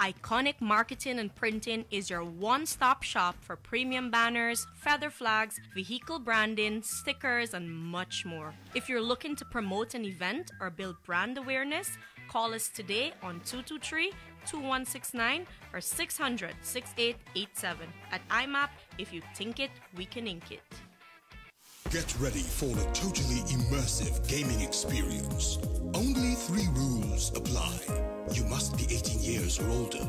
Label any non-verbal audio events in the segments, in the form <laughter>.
Iconic Marketing and Printing is your one stop shop for premium banners, feather flags, vehicle branding, stickers, and much more. If you're looking to promote an event or build brand awareness, call us today on 223 2169 or 600 6887. At IMAP, if you think it, we can ink it. Get ready for a totally immersive gaming experience. Only three rules apply. You must be 18 years or older.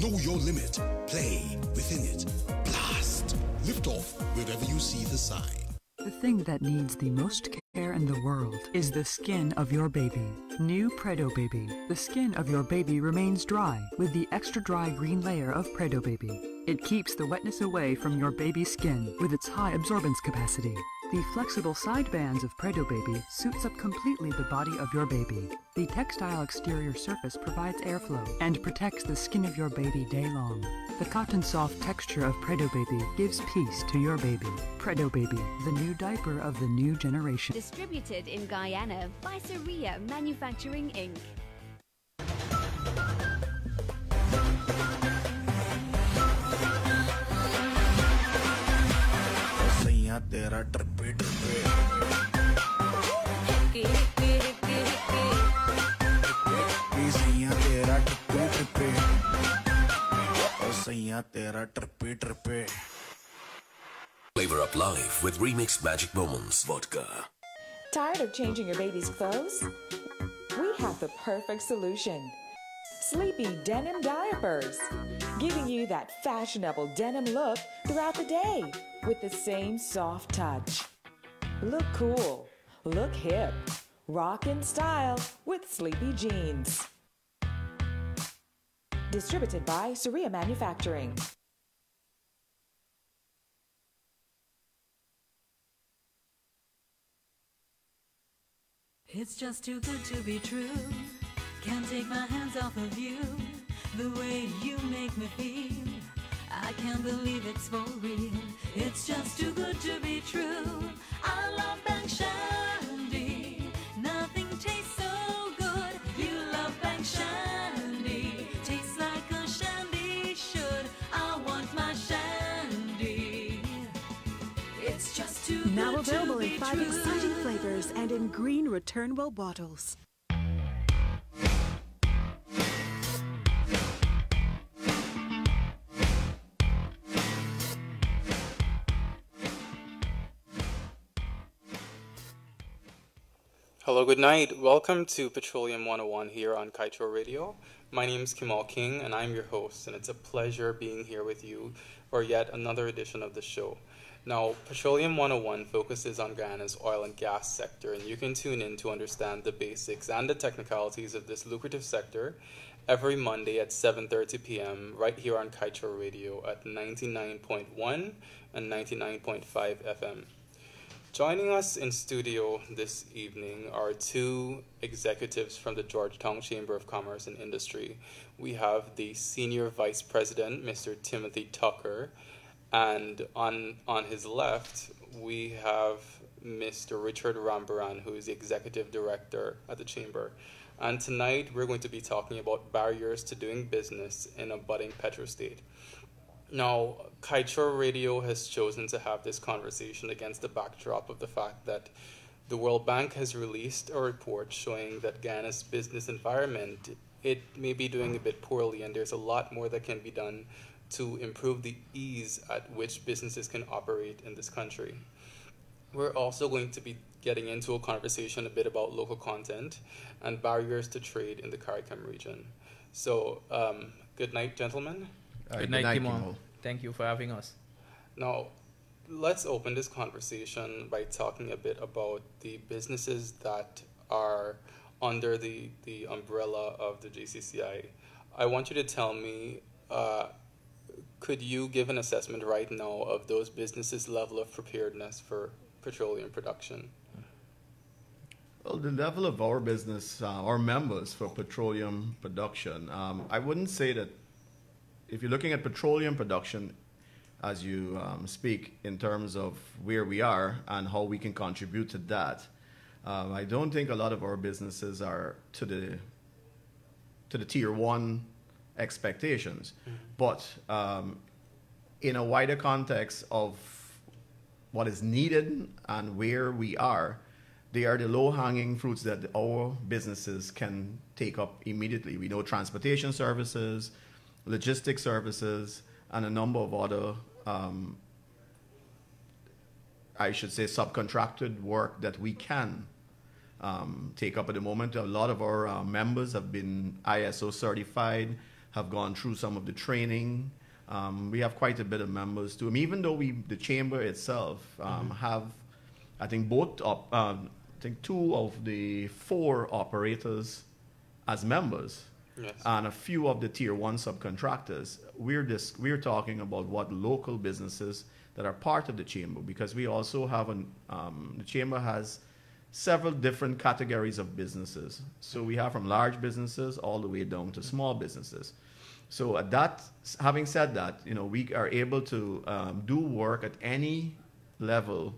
Know your limit. Play within it. Blast. Lift off wherever you see the sign. The thing that needs the most care in the world is the skin of your baby. New Predo Baby. The skin of your baby remains dry with the extra dry green layer of Predo Baby. It keeps the wetness away from your baby's skin with its high absorbance capacity. The flexible side bands of Predo Baby suits up completely the body of your baby. The textile exterior surface provides airflow and protects the skin of your baby day long. The cotton soft texture of Predo Baby gives peace to your baby. Predo Baby, the new diaper of the new generation. Distributed in Guyana by Saria Manufacturing Inc. तेरा ट्रिपे ट्रिपे सैया तेरा ट्रिपे ट्रिपे ओ सैया तेरा ट्रिपे ट्रिपे Flavor up live with remixed magic moments vodka. Tired of changing your baby's clothes? We have the perfect solution. Sleepy denim diapers, giving you that fashionable denim look throughout the day with the same soft touch. Look cool, look hip, rock in style with Sleepy Jeans. Distributed by Saria Manufacturing. It's just too good to be true. Can't take my hands off of you. The way you make me feel. I can't believe it's for real. It's just too good to be true. I love Bank Shandy. Nothing tastes so good. You love Bank Shandy. Tastes like a shandy should. I want my shandy. It's just too Now good available to in five exciting flavors and in green returnable bottles. Good night. Welcome to Petroleum 101 here on Kaieteur Radio. My name is Kimal King, and I'm your host, and it's a pleasure being here with you for yet another edition of the show. Now, Petroleum 101 focuses on Guyana's oil and gas sector, and you can tune in to understand the basics and the technicalities of this lucrative sector every Monday at 7:30 p.m. right here on Kaieteur Radio at 99.1 and 99.5 FM. Joining us in studio this evening are two executives from the Georgetown Chamber of Commerce and Industry. We have the Senior Vice President, Mr. Timothy Tucker, and on, on his left, we have Mr. Richard Rambarran, who is the Executive Director at the Chamber. And tonight, we're going to be talking about barriers to doing business in a budding petrostate. Now, Kaieteur Radio has chosen to have this conversation against the backdrop of the fact that the World Bank has released a report showing that Guyana's business environment it may be doing a bit poorly, and there's a lot more that can be done to improve the ease at which businesses can operate in this country. We're also going to be getting into a conversation a bit about local content and barriers to trade in the CARICOM region. So, um, good night, gentlemen. Good night, Kimal. Thank you for having us. Now, let's open this conversation by talking a bit about the businesses that are under the, the umbrella of the GCCI. I want you to tell me uh, could you give an assessment right now of those businesses' level of preparedness for petroleum production? Well, the level of our business, uh, our members for petroleum production, um, I wouldn't say that if you're looking at petroleum production as you um, speak in terms of where we are and how we can contribute to that, um, I don't think a lot of our businesses are to the to the tier one expectations. Mm-hmm. But um, in a wider context of what is needed and where we are, they are the low hanging fruits that our businesses can take up immediately. We know transportation services, logistics services, and a number of other, um, I should say, subcontracted work that we can um, take up at the moment. A lot of our uh, members have been ISO certified, have gone through some of the training. Um, we have quite a bit of members too. I mean, even though we, the chamber itself, um, mm-hmm. have, I think both, op, uh, I think two of the four operators as members, yes. and a few of the tier one subcontractors. We're just we're talking about what local businesses that are part of the chamber because we also have an um, the chamber has several different categories of businesses. So we have from large businesses all the way down to small businesses. So at that, having said that, you know, we are able to um, do work at any level.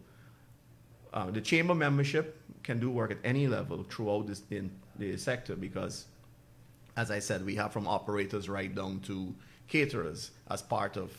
Uh, the chamber membership can do work at any level throughout this, in the sector because, as I said, we have from operators right down to caterers as part of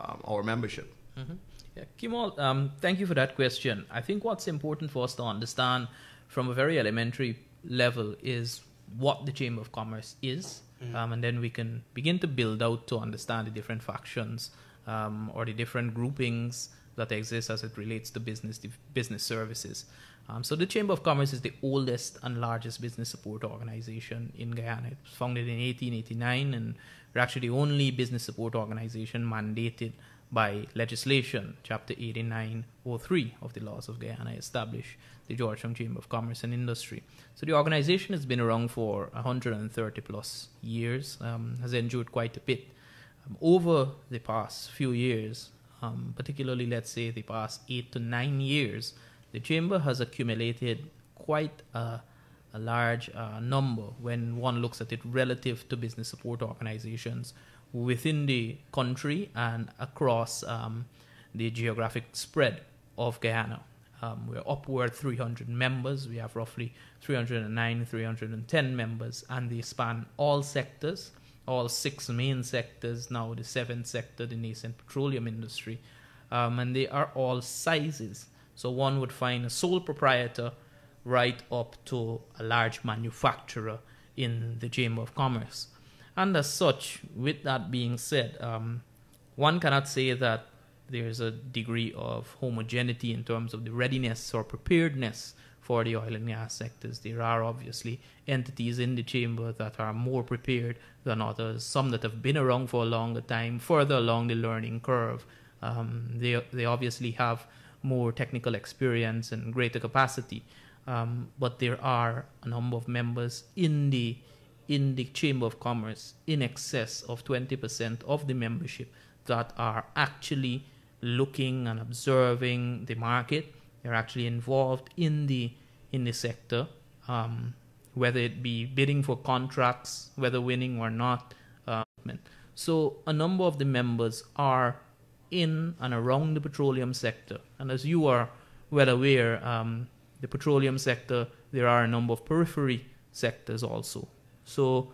um, our membership. Mm-hmm. Yeah, Kimal, um, thank you for that question. I think what's important for us to understand from a very elementary level is what the Chamber of Commerce is, mm-hmm. um, and then we can begin to build out to understand the different factions um, or the different groupings that exist as it relates to business business services. Um, so the Chamber of Commerce is the oldest and largest business support organization in Guyana. It was founded in 1889, and we're actually the only business support organization mandated by legislation, Chapter 8903 of the Laws of Guyana established the Georgetown Chamber of Commerce and Industry. So the organization has been around for 130 plus years, um, has endured quite a bit. Um, over the past few years, um, particularly let's say the past eight to nine years, the Chamber has accumulated quite a, a large uh, number when one looks at it relative to business support organizations within the country and across um, the geographic spread of Guyana. Um, we're upward 300 members. We have roughly 309, 310 members, and they span all sectors, all six main sectors, now the seventh sector, the nascent petroleum industry. Um, and they are all sizes. So one would find a sole proprietor right up to a large manufacturer in the Chamber of Commerce. And as such, with that being said, um, one cannot say that there's a degree of homogeneity in terms of the readiness or preparedness for the oil and gas sectors. There are obviously entities in the chamber that are more prepared than others, some that have been around for a longer time, further along the learning curve. Um, they, they obviously have more technical experience and greater capacity. Um, but there are a number of members in the in the Chamber of Commerce in excess of 20% of the membership that are actually looking and observing the market. They're actually involved in the in the sector, um, whether it be bidding for contracts, whether winning or not. Um, so a number of the members are in and around the petroleum sector, and as you are well aware, um, the petroleum sector there are a number of periphery sectors also so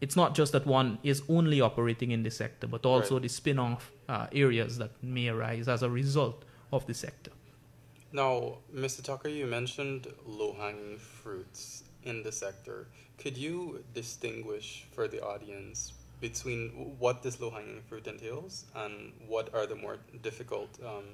it's not just that one is only operating in the sector, but also right. the spin off uh, areas that may arise as a result of the sector. Now, Mr. Tucker, you mentioned low hanging fruits in the sector. Could you distinguish for the audience between what this low hanging fruit entails and what are the more difficult? Um,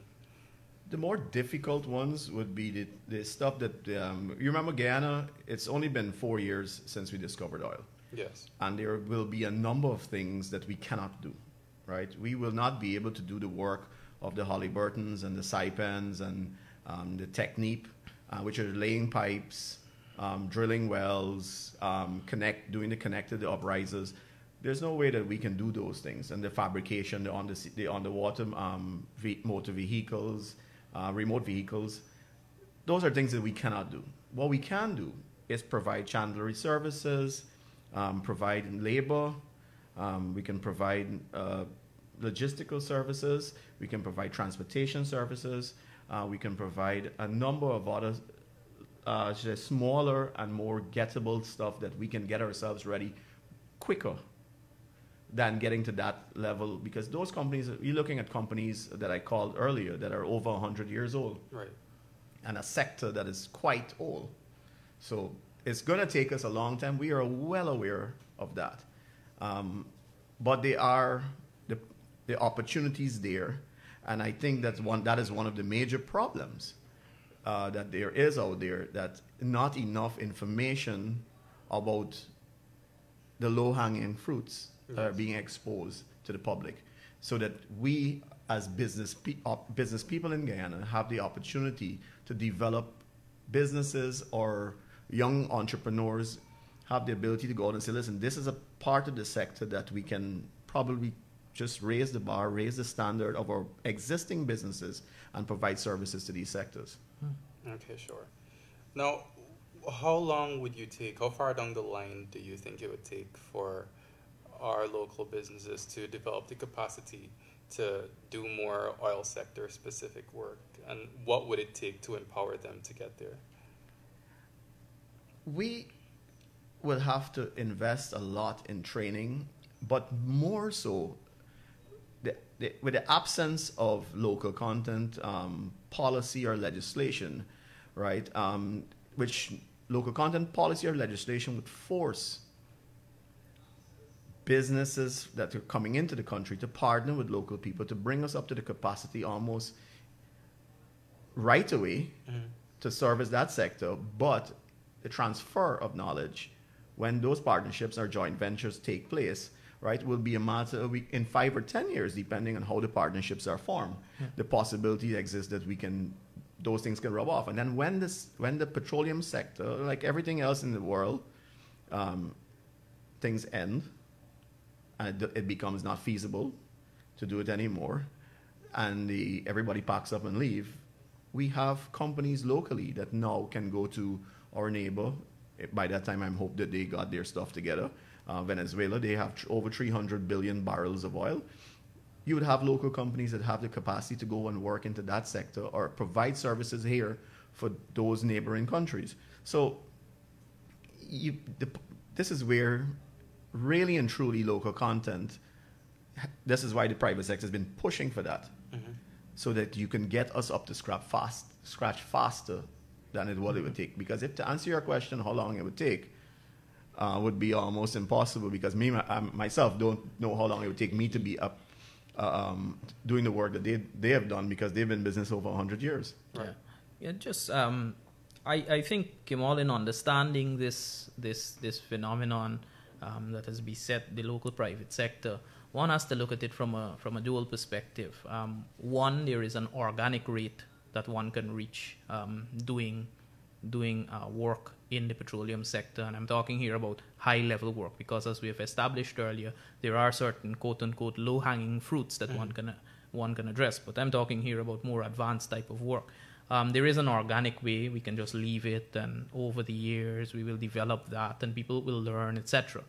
the more difficult ones would be the, the stuff that um, you remember Guyana. It's only been four years since we discovered oil. Yes. And there will be a number of things that we cannot do, right? We will not be able to do the work of the Halliburtons and the Saipems and um, the Technip, uh, which are laying pipes, um, drilling wells, um, connect, doing the connected uprisers. There's no way that we can do those things. And the fabrication, the, under, the underwater um, motor vehicles, uh, remote vehicles. Those are things that we cannot do. What we can do is provide chandlery services, um, provide labor, um, we can provide uh, logistical services, we can provide transportation services, uh, we can provide a number of other uh, smaller and more gettable stuff that we can get ourselves ready quicker than getting to that level because those companies, you're looking at companies that I called earlier that are over 100 years old. Right. And a sector that is quite old. So it's going to take us a long time. We are well aware of that. Um, but they are the, the opportunities there. And I think that's one, that is one of the major problems uh, that there is out there that not enough information about the low hanging fruits. Are being exposed to the public so that we as business, pe- business people in Guyana have the opportunity to develop businesses or young entrepreneurs have the ability to go out and say, listen, this is a part of the sector that we can probably just raise the bar, raise the standard of our existing businesses, and provide services to these sectors. Hmm. Okay, sure. Now, how long would you take? How far down the line do you think it would take for our local businesses to develop the capacity to do more oil sector specific work? And what would it take to empower them to get there? We will have to invest a lot in training, but more so, the, the, with the absence of local content, um, policy, or legislation, right? Um, which local content policy or legislation would force businesses that are coming into the country to partner with local people to bring us up to the capacity almost right away mm-hmm. to service that sector, but the transfer of knowledge when those partnerships or joint ventures take place, right, will be a matter of in five or ten years, depending on how the partnerships are formed. Yeah. The possibility exists that we can those things can rub off. And then when this when the petroleum sector, like everything else in the world, um, things end, and it becomes not feasible to do it anymore, and the everybody packs up and leave. We have companies locally that now can go to our neighbor. By that time, I'm hope that they got their stuff together. Uh, Venezuela, they have tr- over 300 billion barrels of oil you would have local companies that have the capacity to go and work into that sector or provide services here for those neighboring countries. So you, the, this is where really and truly local content, this is why the private sector has been pushing for that. Mm-hmm. So that you can get us up to scrap fast, scratch faster than it what mm-hmm. it would take. Because if to answer your question, how long it would take, uh, would be almost impossible. Because me my, myself don't know how long it would take me to be up uh, um, doing the work that they they have done because they've been in business over 100 years. Right. Yeah, yeah just um, I I think Kimal in understanding this this this phenomenon um, that has beset the local private sector, one has to look at it from a from a dual perspective. Um, one, there is an organic rate that one can reach um, doing doing uh, work in the petroleum sector. And I'm talking here about high level work because, as we have established earlier, there are certain quote unquote low hanging fruits that mm-hmm. one can one can address. But I'm talking here about more advanced type of work. Um, there is an organic way we can just leave it, and over the years we will develop that, and people will learn, etc.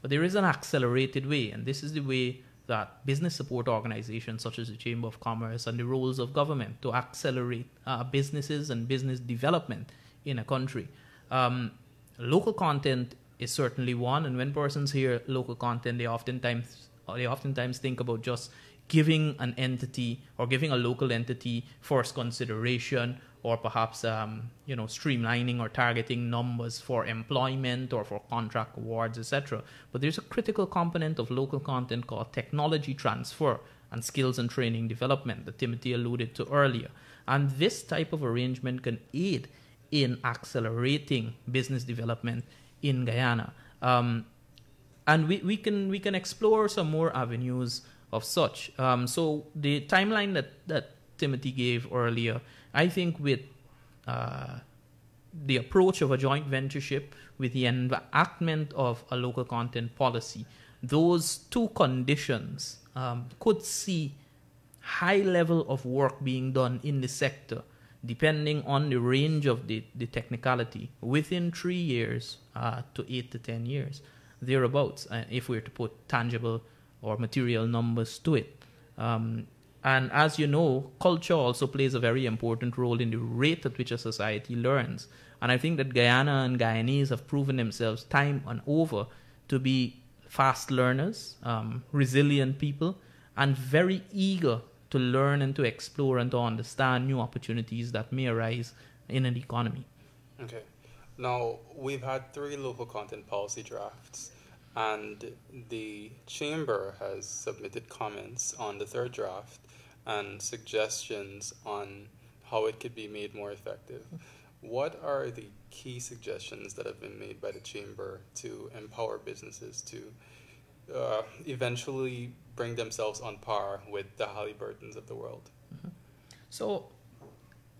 But there is an accelerated way, and this is the way that business support organizations such as the Chamber of Commerce and the roles of government to accelerate uh, businesses and business development in a country. Um, local content is certainly one, and when persons hear local content, they oftentimes they oftentimes think about just giving an entity or giving a local entity first consideration or perhaps um, you know streamlining or targeting numbers for employment or for contract awards etc but there's a critical component of local content called technology transfer and skills and training development that timothy alluded to earlier and this type of arrangement can aid in accelerating business development in Guyana. Um, and we, we can we can explore some more avenues of such. Um, so the timeline that, that Timothy gave earlier, I think with uh, the approach of a joint ventureship, with the enactment of a local content policy, those two conditions um, could see high level of work being done in the sector depending on the range of the, the technicality, within three years uh, to eight to ten years, thereabouts, uh, if we were to put tangible or material numbers to it. Um, and as you know, culture also plays a very important role in the rate at which a society learns. And I think that Guyana and Guyanese have proven themselves time and over to be fast learners, um, resilient people, and very eager to learn and to explore and to understand new opportunities that may arise in an economy. Okay. Now, we've had three local content policy drafts, and the Chamber has submitted comments on the third draft and suggestions on how it could be made more effective. What are the key suggestions that have been made by the Chamber to empower businesses to uh, eventually bring themselves on par with the Halliburtons of the world? So,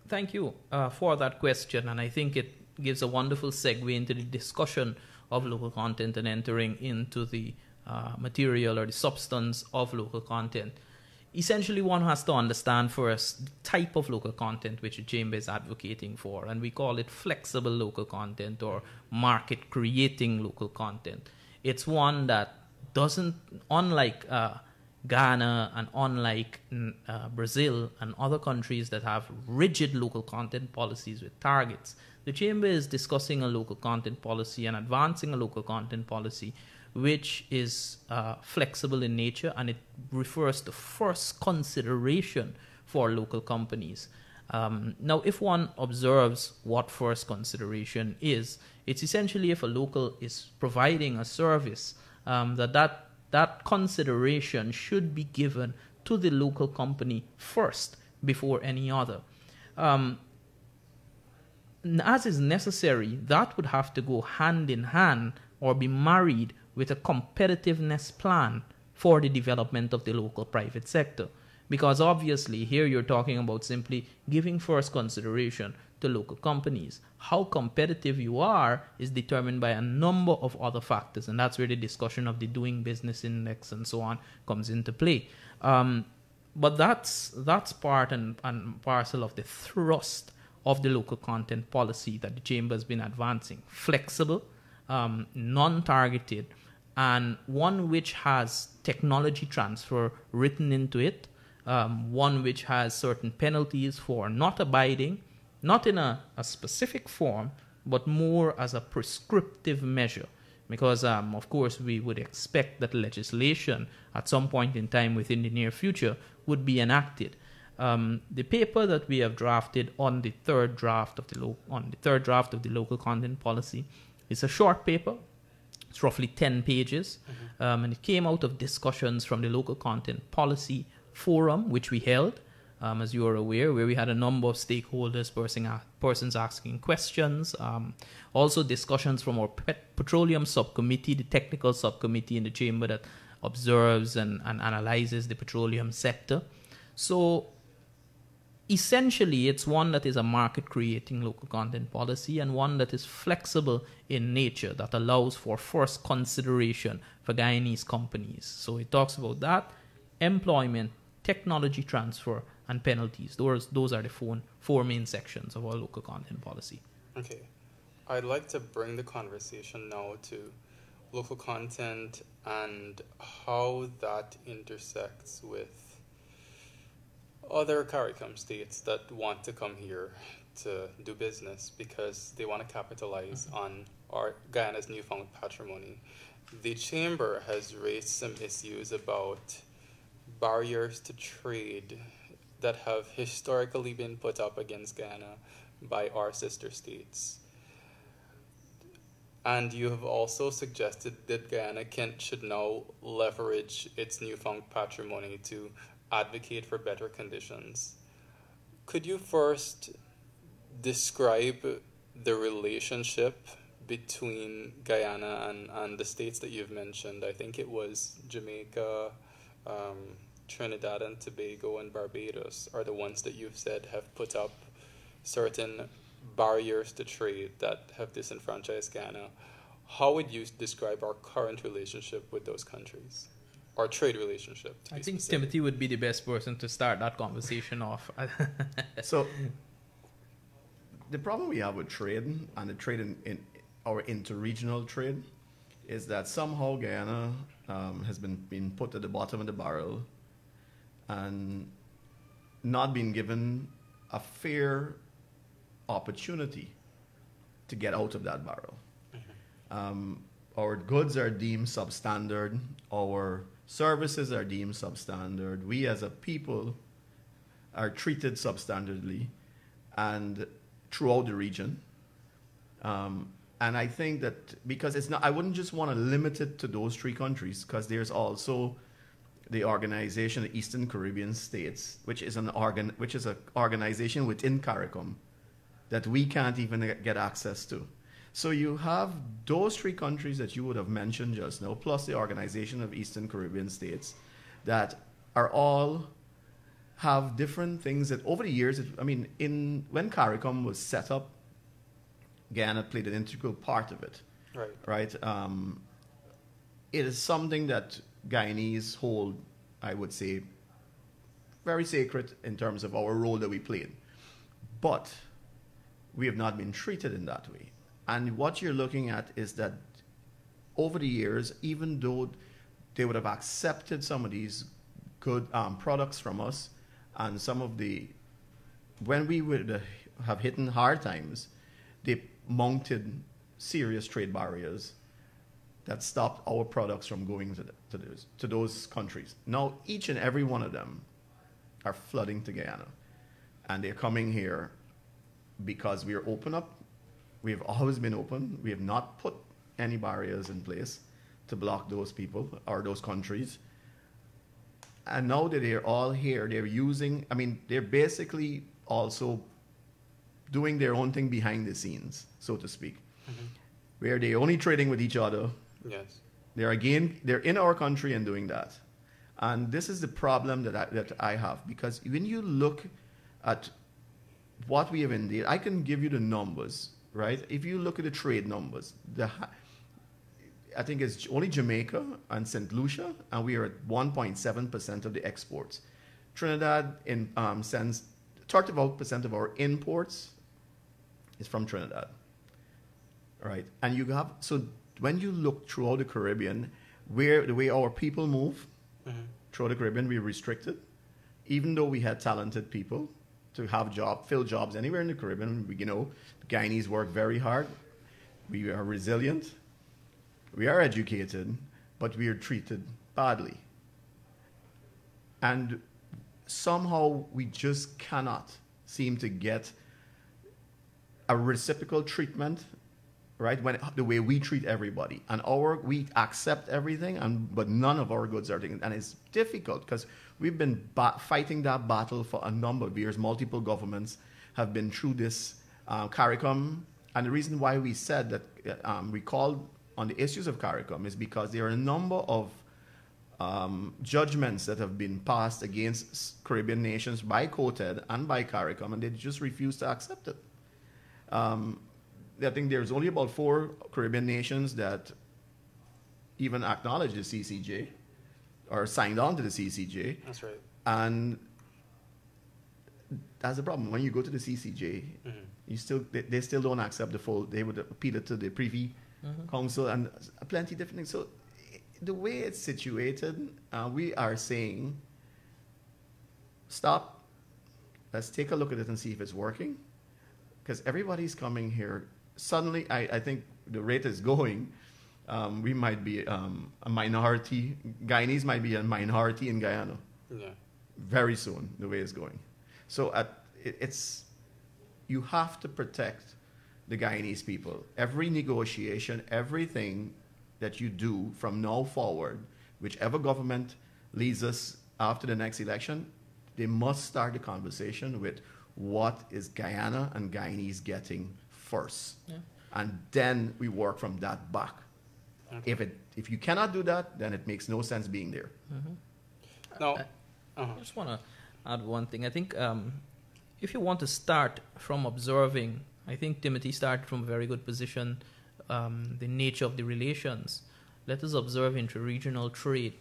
thank you uh, for that question, and I think it gives a wonderful segue into the discussion of local content and entering into the uh, material or the substance of local content. Essentially, one has to understand first the type of local content which chamber is advocating for, and we call it flexible local content or market creating local content. It's one that doesn't, unlike uh, Ghana and unlike mm, uh, Brazil and other countries that have rigid local content policies with targets, the Chamber is discussing a local content policy and advancing a local content policy which is uh, flexible in nature and it refers to first consideration for local companies. Um, now, if one observes what first consideration is, it's essentially if a local is providing a service um, that, that that consideration should be given to the local company first before any other. Um, as is necessary, that would have to go hand in hand or be married with a competitiveness plan for the development of the local private sector. Because obviously, here you're talking about simply giving first consideration to local companies. How competitive you are is determined by a number of other factors, and that's where the discussion of the doing business index and so on comes into play. Um, but that's that's part and, and parcel of the thrust of the local content policy that the chamber has been advancing. Flexible, um, non-targeted, and one which has technology transfer written into it. Um, one which has certain penalties for not abiding, not in a, a specific form, but more as a prescriptive measure. Because, um, of course, we would expect that legislation at some point in time within the near future would be enacted. Um, the paper that we have drafted on the third draft of the lo- on the third draft of the local content policy is a short paper. It's roughly ten pages, mm-hmm. um, and it came out of discussions from the local content policy forum, which we held um, as you are aware, where we had a number of stakeholders, person, persons asking questions. Um, also, discussions from our pet petroleum subcommittee, the technical subcommittee in the chamber that observes and, and analyzes the petroleum sector. So, essentially, it's one that is a market creating local content policy and one that is flexible in nature, that allows for first consideration for Guyanese companies. So, it talks about that employment, technology transfer, and penalties. Those those are the four four main sections of our local content policy. Okay, I'd like to bring the conversation now to local content and how that intersects with other CARICOM states that want to come here to do business because they want to capitalize mm-hmm. on our Guyana's newfound patrimony. The chamber has raised some issues about barriers to trade that have historically been put up against Guyana by our sister states. And you have also suggested that Guyana can, should now leverage its newfound patrimony to advocate for better conditions. Could you first describe the relationship between Guyana and, and the states that you've mentioned? I think it was Jamaica, um, Trinidad and Tobago and Barbados are the ones that you've said have put up certain barriers to trade that have disenfranchised Guyana. How would you describe our current relationship with those countries? Our trade relationship. I think specific. Timothy would be the best person to start that conversation off. <laughs> so, the problem we have with trade and the trade in, in our interregional trade is that somehow Guyana um, has been, been put at the bottom of the barrel and not been given a fair opportunity to get out of that barrel. Mm-hmm. Um, our goods are deemed substandard, our services are deemed substandard. We as a people are treated substandardly, and throughout the region. Um, and I think that because it's not, I wouldn't just want to limit it to those three countries because there's also the organization, the Eastern Caribbean States, which is an organ, which is an organization within CARICOM that we can't even get access to. So you have those three countries that you would have mentioned just now, plus the Organization of Eastern Caribbean States, that are all have different things that over the years, I mean, in when CARICOM was set up, Guyana played an integral part of it. Right. Right. Um, it is something that Guyanese hold, I would say, very sacred in terms of our role that we played. But we have not been treated in that way. And what you're looking at is that over the years, even though they would have accepted some of these good um, products from us, and some of the, when we would have hit hard times, they mounted serious trade barriers that stopped our products from going to, the, to, those, to those countries. Now, each and every one of them are flooding to Guyana. And they're coming here because we are open up. We have always been open. We have not put any barriers in place to block those people or those countries. And now that they're all here, they're using, I mean, they're basically also doing their own thing behind the scenes, so to speak, Mm-hmm. where they're only trading with each other. Yes. They're again, they're in our country and doing that. And this is the problem that I, that I have because when you look at what we have indeed, I can give you the numbers, right? If you look at the trade numbers, the I think it's only Jamaica and St. Lucia, and we are at 1.7% of the exports. Trinidad in, um, sends 35% of our imports is from Trinidad. Right? And you have, so when you look throughout the Caribbean, where the way our people move Mm-hmm. throughout the Caribbean, we're restricted. Even though we had talented people to have job, fill jobs anywhere in the Caribbean, we, you know, the Guyanese work very hard. We are resilient. We are educated, but we are treated badly. And somehow we just cannot seem to get a reciprocal treatment right when the way we treat everybody and our we accept everything and but none of our goods are taken and it's difficult because we've been fighting that battle for a number of years. Multiple governments have been through this uh, CARICOM. And the reason why we said that uh, um, we called on the issues of CARICOM is because there are a number of um, judgments that have been passed against Caribbean nations by COTED and by CARICOM, and they just refuse to accept it. Um, I think there's only about four Caribbean nations that even acknowledge the CCJ or signed on to the CCJ. That's right. And that's the problem. When you go to the CCJ, Mhm. you still they, they still don't accept the full. They would appeal it to the Privy Mhm. Council and plenty different things. So the way it's situated, uh, we are saying, stop. Let's take a look at it and see if it's working. Because everybody's coming here. Suddenly, I, I think the rate is <laughs> going. Um, we might be um, a minority. Guyanese might be a minority in Guyana Yeah. very soon, the way it's going. So at, it, it's, you have to protect the Guyanese people. Every negotiation, everything that you do from now forward, whichever government leads us after the next election, they must start the conversation with what is Guyana and Guyanese getting first. Yeah. And then we work from that back. Okay. If, it, if you cannot do that, then it makes no sense being there. Now, I, uh-huh. I just want to add one thing. I think um, if you want to start from observing, I think Timothy started from a very good position. Um, the nature of the relations. Let us observe intra-regional trade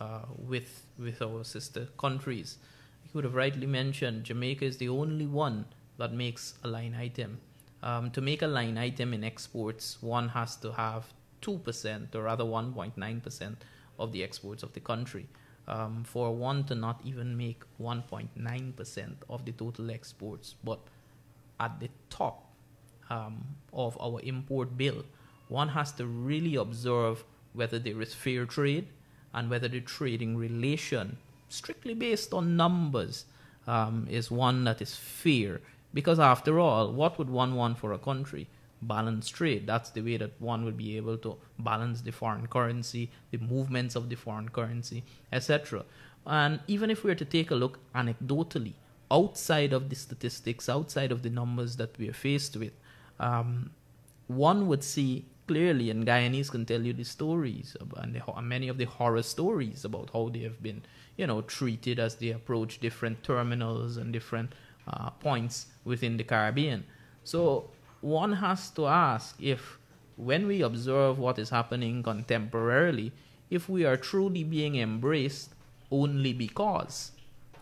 uh, with with our sister countries. You would have rightly mentioned Jamaica is the only one that makes a line item. Um, to make a line item in exports, one has to have 2%, or rather 1.9% of the exports of the country. Um, for one to not even make 1.9% of the total exports, but at the top um, of our import bill, one has to really observe whether there is fair trade and whether the trading relation, strictly based on numbers, um, is one that is fair. Because after all, what would one want for a country? Balanced trade. That's the way that one would be able to balance the foreign currency, the movements of the foreign currency, etc. And even if we were to take a look anecdotally, outside of the statistics, outside of the numbers that we are faced with, um, one would see clearly, and Guyanese can tell you the stories and, the, many of the horror stories about how they have been, you know, treated as they approach different terminals and different uh, points within the Caribbean. So one has to ask if, when we observe what is happening contemporarily, if we are truly being embraced only because,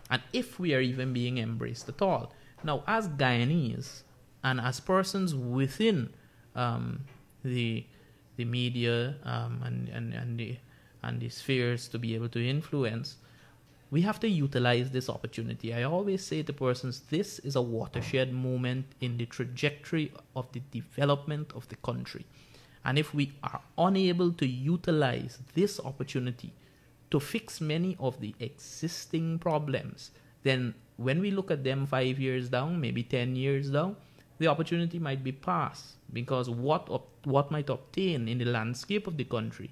and if we are even being embraced at all. Now, as Guyanese and as persons within um, the the media um, and, and, and the and the spheres to be able to influence, we have to utilize this opportunity. I always say to persons, this is a watershed moment in the trajectory of the development of the country. And if we are unable to utilize this opportunity to fix many of the existing problems, then when we look at them five years down, maybe 10 years down, the opportunity might be passed because what, what might obtain in the landscape of the country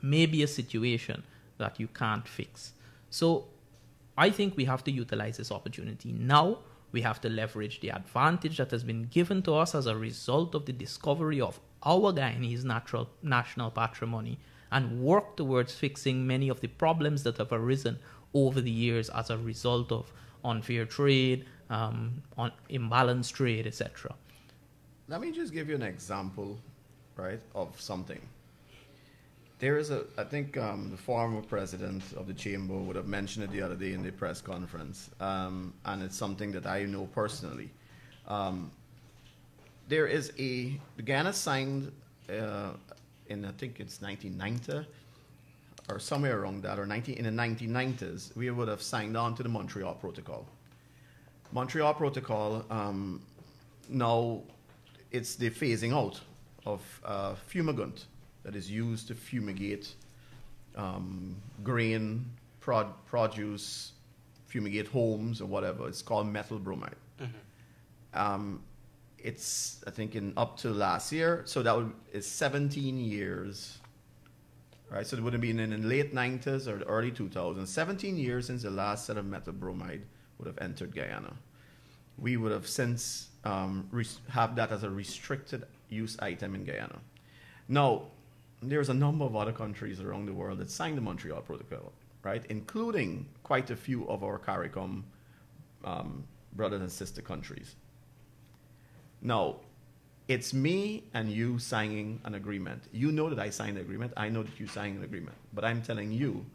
may be a situation that you can't fix. So I think we have to utilize this opportunity now. We have to leverage the advantage that has been given to us as a result of the discovery of our Guyanese natural national patrimony and work towards fixing many of the problems that have arisen over the years as a result of unfair trade, um, on imbalanced trade, etc. Let me just give you an example, right, of something. There is a, I think um, the former president of the chamber would have mentioned it the other day in the press conference, um, and it's something that I know personally. Um, there is a, Guyana signed uh, in, I think it's 1990, or somewhere around that, or 19, in the 1990s, we would have signed on to the Montreal Protocol. Montreal Protocol, um, now it's the phasing out of uh, fumigant that is used to fumigate um, grain, prod, produce, fumigate homes or whatever. It's called methyl bromide. Mm-hmm. Um, it's I think in up to last year, so that would is 17 years. Right, so it would have been in the late 90s or the early 2000s. 17 years since the last set of methyl bromide would have entered Guyana. We would have since um, have that as a restricted use item in Guyana. Now, there's a number of other countries around the world that signed the Montreal Protocol, right, including quite a few of our CARICOM um, brothers and sister countries. Now, it's me and you signing an agreement. You know that I signed the agreement. I know that you signed an agreement. But I'm telling you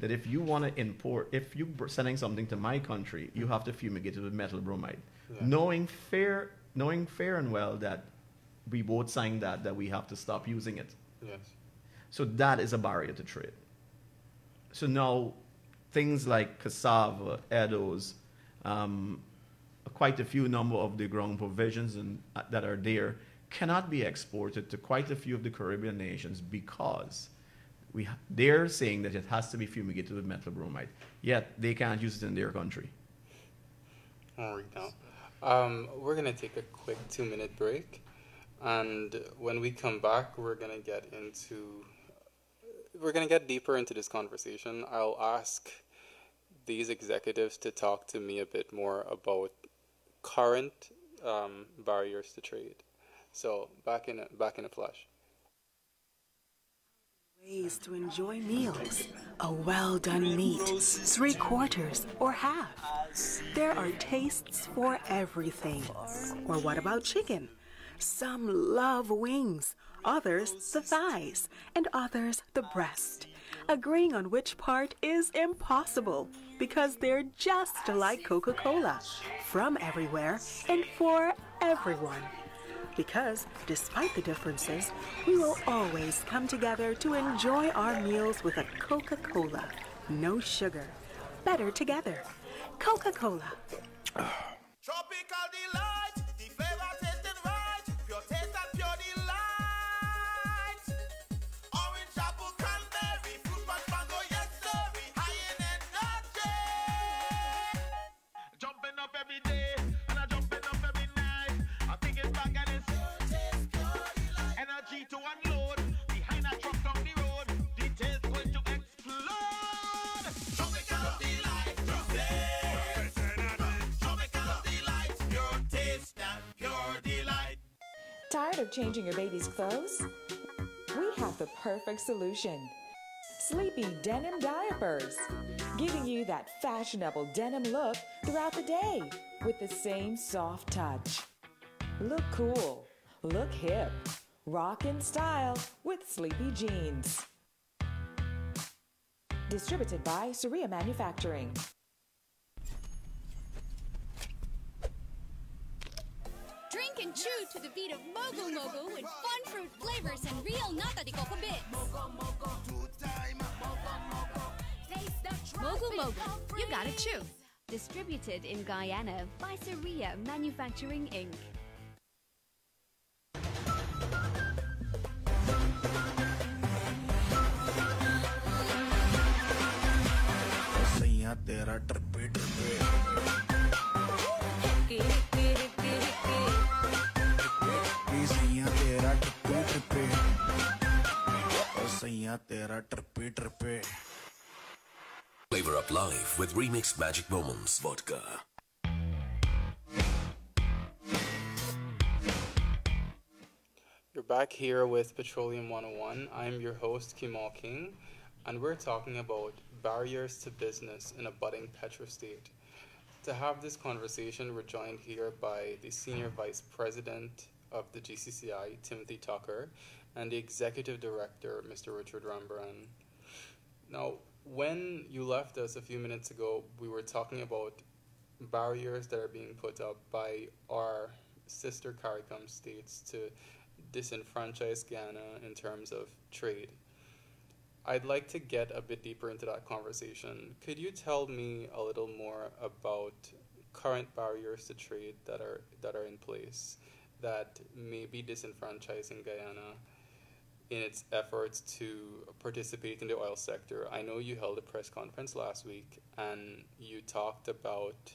that if you want to import, if you're sending something to my country, you have to fumigate it with methyl bromide, yeah. knowing fair, knowing fair and well that we both signed that that we have to stop using it. Yes. So that is a barrier to trade. So now, things like cassava, edos, um, quite a few number of the ground provisions and, uh, that are there cannot be exported to quite a few of the Caribbean nations because we, they're saying that it has to be fumigated with methyl bromide, yet they can't use it in their country. All right, now. Um, we're going to take a quick two minute break. And when we come back, we're going to get into, we're going to get deeper into this conversation. I'll ask these executives to talk to me a bit more about current um, barriers to trade. So back in a, back in a flash. Ways to enjoy meals. A well done meat, three quarters, or half. There are tastes for everything. Or what about chicken? Some love wings, others the thighs, and others the breast. Agreeing on which part is impossible because they're just like Coca Cola, from everywhere and for everyone. Because, despite the differences, we will always come together to enjoy our meals with a Coca Cola. No sugar. Better together. Coca Cola. Tropical delight, Tired of changing your baby's clothes? We have the perfect solution. Sleepy denim diapers, giving you that fashionable denim look throughout the day with the same soft touch. Look cool, look hip, rock in style with Sleepy Jeans. Distributed by Saria Manufacturing. and chew to the beat of Mogu Mogu with fun fruit flavors and real nata de coco bits. Mogu Mogu, you gotta chew. Distributed in Guyana by Saria Manufacturing Inc. ओ सैया तेरा ट्रिपे ट्रिपे Flavor up live with Remix Magic Moments Vodka. You're back here with Petroleum 101. I'm your host, Kimal King, and we're talking about barriers to business in a budding petrostate. To have this conversation, we're joined here by the Senior Vice President of the GCCI, Timothy Tucker, and the Executive Director, Mr. Richard Rambarran. Now, when you left us a few minutes ago, we were talking about barriers that are being put up by our sister CARICOM states to disenfranchise Guyana in terms of trade. I'd like to get a bit deeper into that conversation. Could you tell me a little more about current barriers to trade that are that are in place that may be disenfranchising Guyana in its efforts to participate in the oil sector? I know you held a press conference last week and you talked about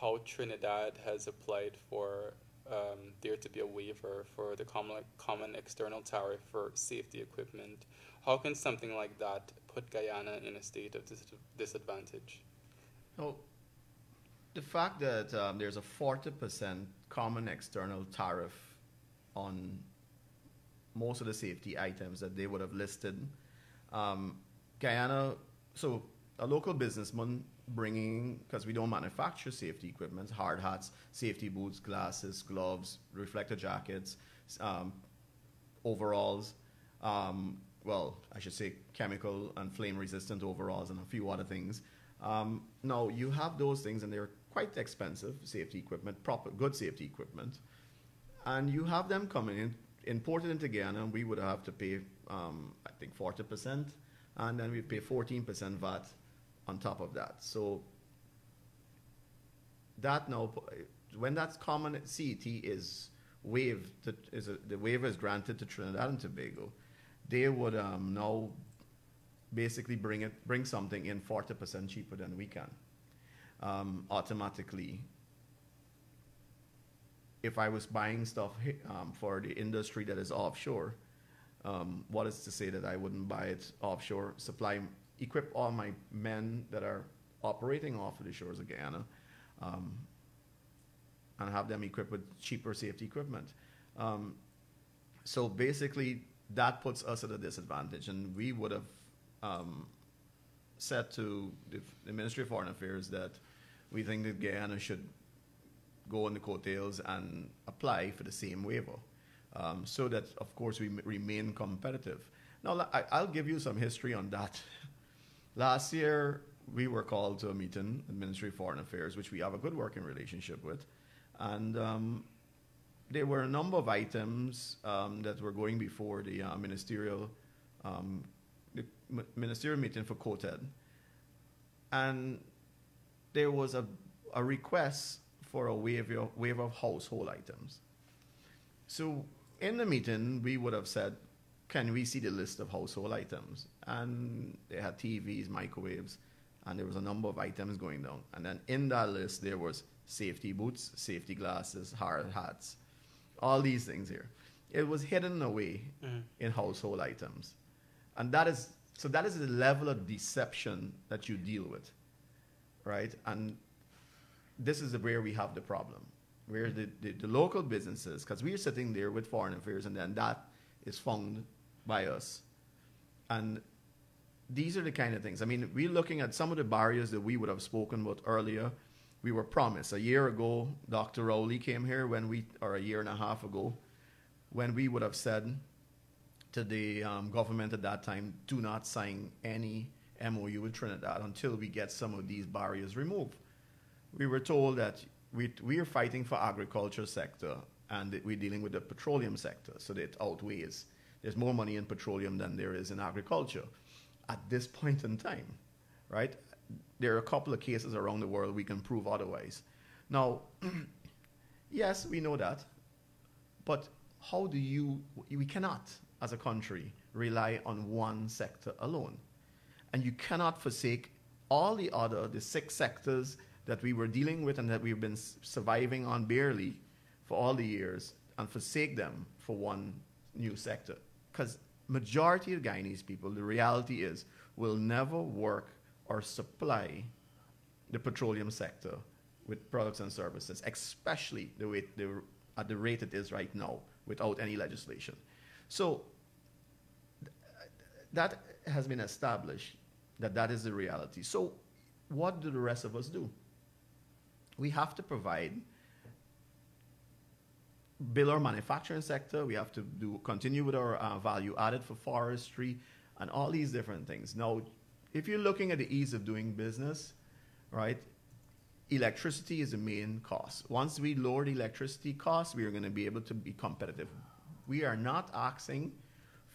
how Trinidad has applied for um, there to be a waiver for the common, common external tariff for safety equipment. How can something like that put Guyana in a state of dis- disadvantage? Well, the fact that um, there's a 40% common external tariff on most of the safety items that they would have listed. Um, Guyana, so a local businessman bringing, because we don't manufacture safety equipment, hard hats, safety boots, glasses, gloves, reflector jackets, um, overalls, um, well, I should say chemical and flame resistant overalls and a few other things. Um, now, you have those things and they're quite expensive safety equipment, proper, good safety equipment. And you have them coming in, imported into Guyana, we would have to pay, um, I think, 40%, and then we pay 14% VAT on top of that. So that now, when that common CET is waived, is a, the waiver is granted to Trinidad and Tobago, they would um, now basically bring it, bring something in 40% cheaper than we can. Um, automatically, if I was buying stuff um, for the industry that is offshore, um, what is to say that I wouldn't buy it offshore, supply, equip all my men that are operating off of the shores of Guyana, um, and have them equipped with cheaper safety equipment. Um, so basically, that puts us at a disadvantage, and we would have um, said to the, the Ministry of Foreign Affairs that we think that Guyana should go on the coattails and apply for the same waiver, um, so that of course we remain competitive. Now I, I'll give you some history on that. <laughs> Last year we were called to a meeting at Ministry of Foreign Affairs, which we have a good working relationship with, and um, there were a number of items um, that were going before the uh, ministerial um, the ministerial meeting for COTED, and there was a, a request for a waiver, waiver of household items. So in the meeting, we would have said, can we see the list of household items? And they had TVs, microwaves, and there was a number of items going down. And then in that list, there was safety boots, safety glasses, hard hats, all these things here. It was hidden away Mhm. in household items. And that is, so that is the level of deception that you deal with, right? And this is where we have the problem. where the, the, the local businesses, because we're sitting there with foreign affairs, and then that is found by us. And these are the kind of things. I mean, we're looking at some of the barriers that we would have spoken about earlier. We were promised a year ago. Dr. Rowley came here when we, or a year and a half ago, when we would have said to the um, government at that time, do not sign any MOU with Trinidad until we get some of these barriers removed. We were told that we, we are fighting for agriculture sector and we're dealing with the petroleum sector, so that it outweighs. There's more money in petroleum than there is in agriculture at this point in time, right? There are a couple of cases around the world we can prove otherwise. Now, <clears throat> yes, we know that, but how do you, we cannot, as a country, rely on one sector alone. And you cannot forsake all the other, the six sectors that we were dealing with and that we've been surviving on barely for all the years and forsake them for one new sector. Because majority of Guyanese people, the reality is, will never work or supply the petroleum sector with products and services, especially the way the, at the rate it is right now, without any legislation. So th- that has been established that that is the reality. So what do the rest of us do? We have to provide build our manufacturing sector. We have to do continue with our uh, value added for forestry and all these different things. Now, if you're looking at the ease of doing business, right? Electricity is the main cost. Once we lower the electricity cost, we are going to be able to be competitive. We are not asking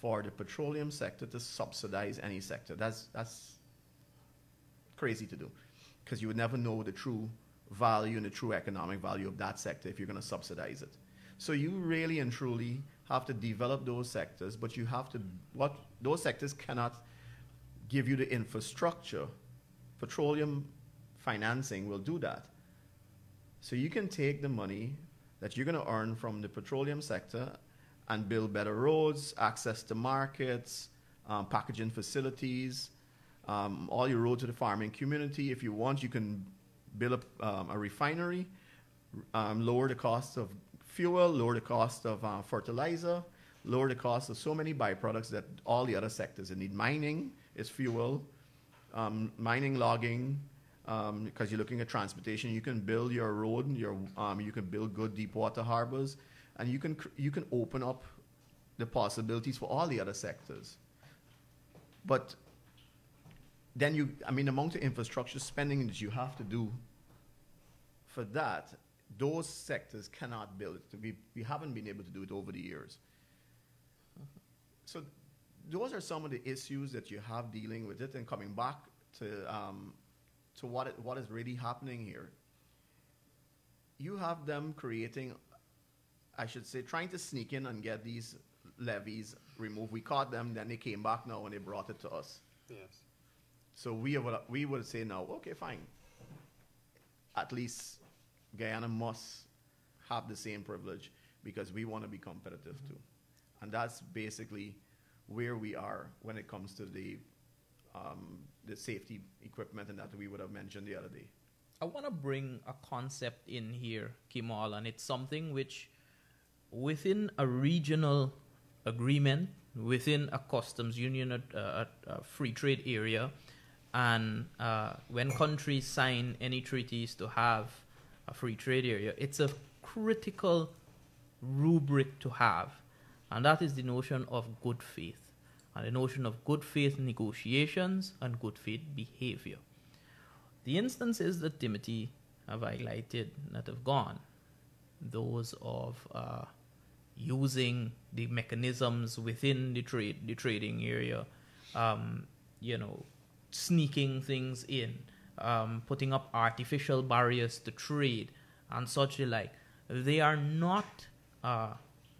for the petroleum sector to subsidize any sector. That's that's crazy to do, because you would never know the true value and the true economic value of that sector if you're going to subsidize it. So you really and truly have to develop those sectors, but you have to what those sectors cannot give you the infrastructure. Petroleum financing will do that. So you can take the money that you're going to earn from the petroleum sector and build better roads, access to markets, um, packaging facilities, um, all your road to the farming community. If you want, you can build a, um, a refinery, um, lower the cost of fuel, lower the cost of uh, fertilizer, lower the cost of so many byproducts that all the other sectors need. Mining is fuel, um, mining, logging, because um, you're looking at transportation. You can build your road, your, um, you can build good deep water harbors, and you can, you can open up the possibilities for all the other sectors. But then you, I mean, the amount of infrastructure spending that you have to do for that, those sectors cannot build it. We, we haven't been able to do it over the years. So those are some of the issues that you have dealing with it and coming back to, um, to what, it, what is really happening here. You have them creating, I should say, trying to sneak in and get these levies removed. We caught them, then they came back now and they brought it to us. Yes. So we would, we would say now, okay, fine. At least Guyana must have the same privilege because we want to be competitive too. And that's basically where we are when it comes to the, um, the safety equipment and that we would have mentioned the other day. I want to bring a concept in here, Kimal, and it's something which, within a regional agreement, within a customs union, a, a, a free trade area, and uh, when countries sign any treaties to have a free trade area, it's a critical rubric to have, and that is the notion of good faith, and the notion of good faith negotiations and good faith behavior. The instances that Timothy have highlighted that have gone, those of uh, using the mechanisms within the trade, the trading area, um, you know, sneaking things in, um, putting up artificial barriers to trade, and such like, they are not uh,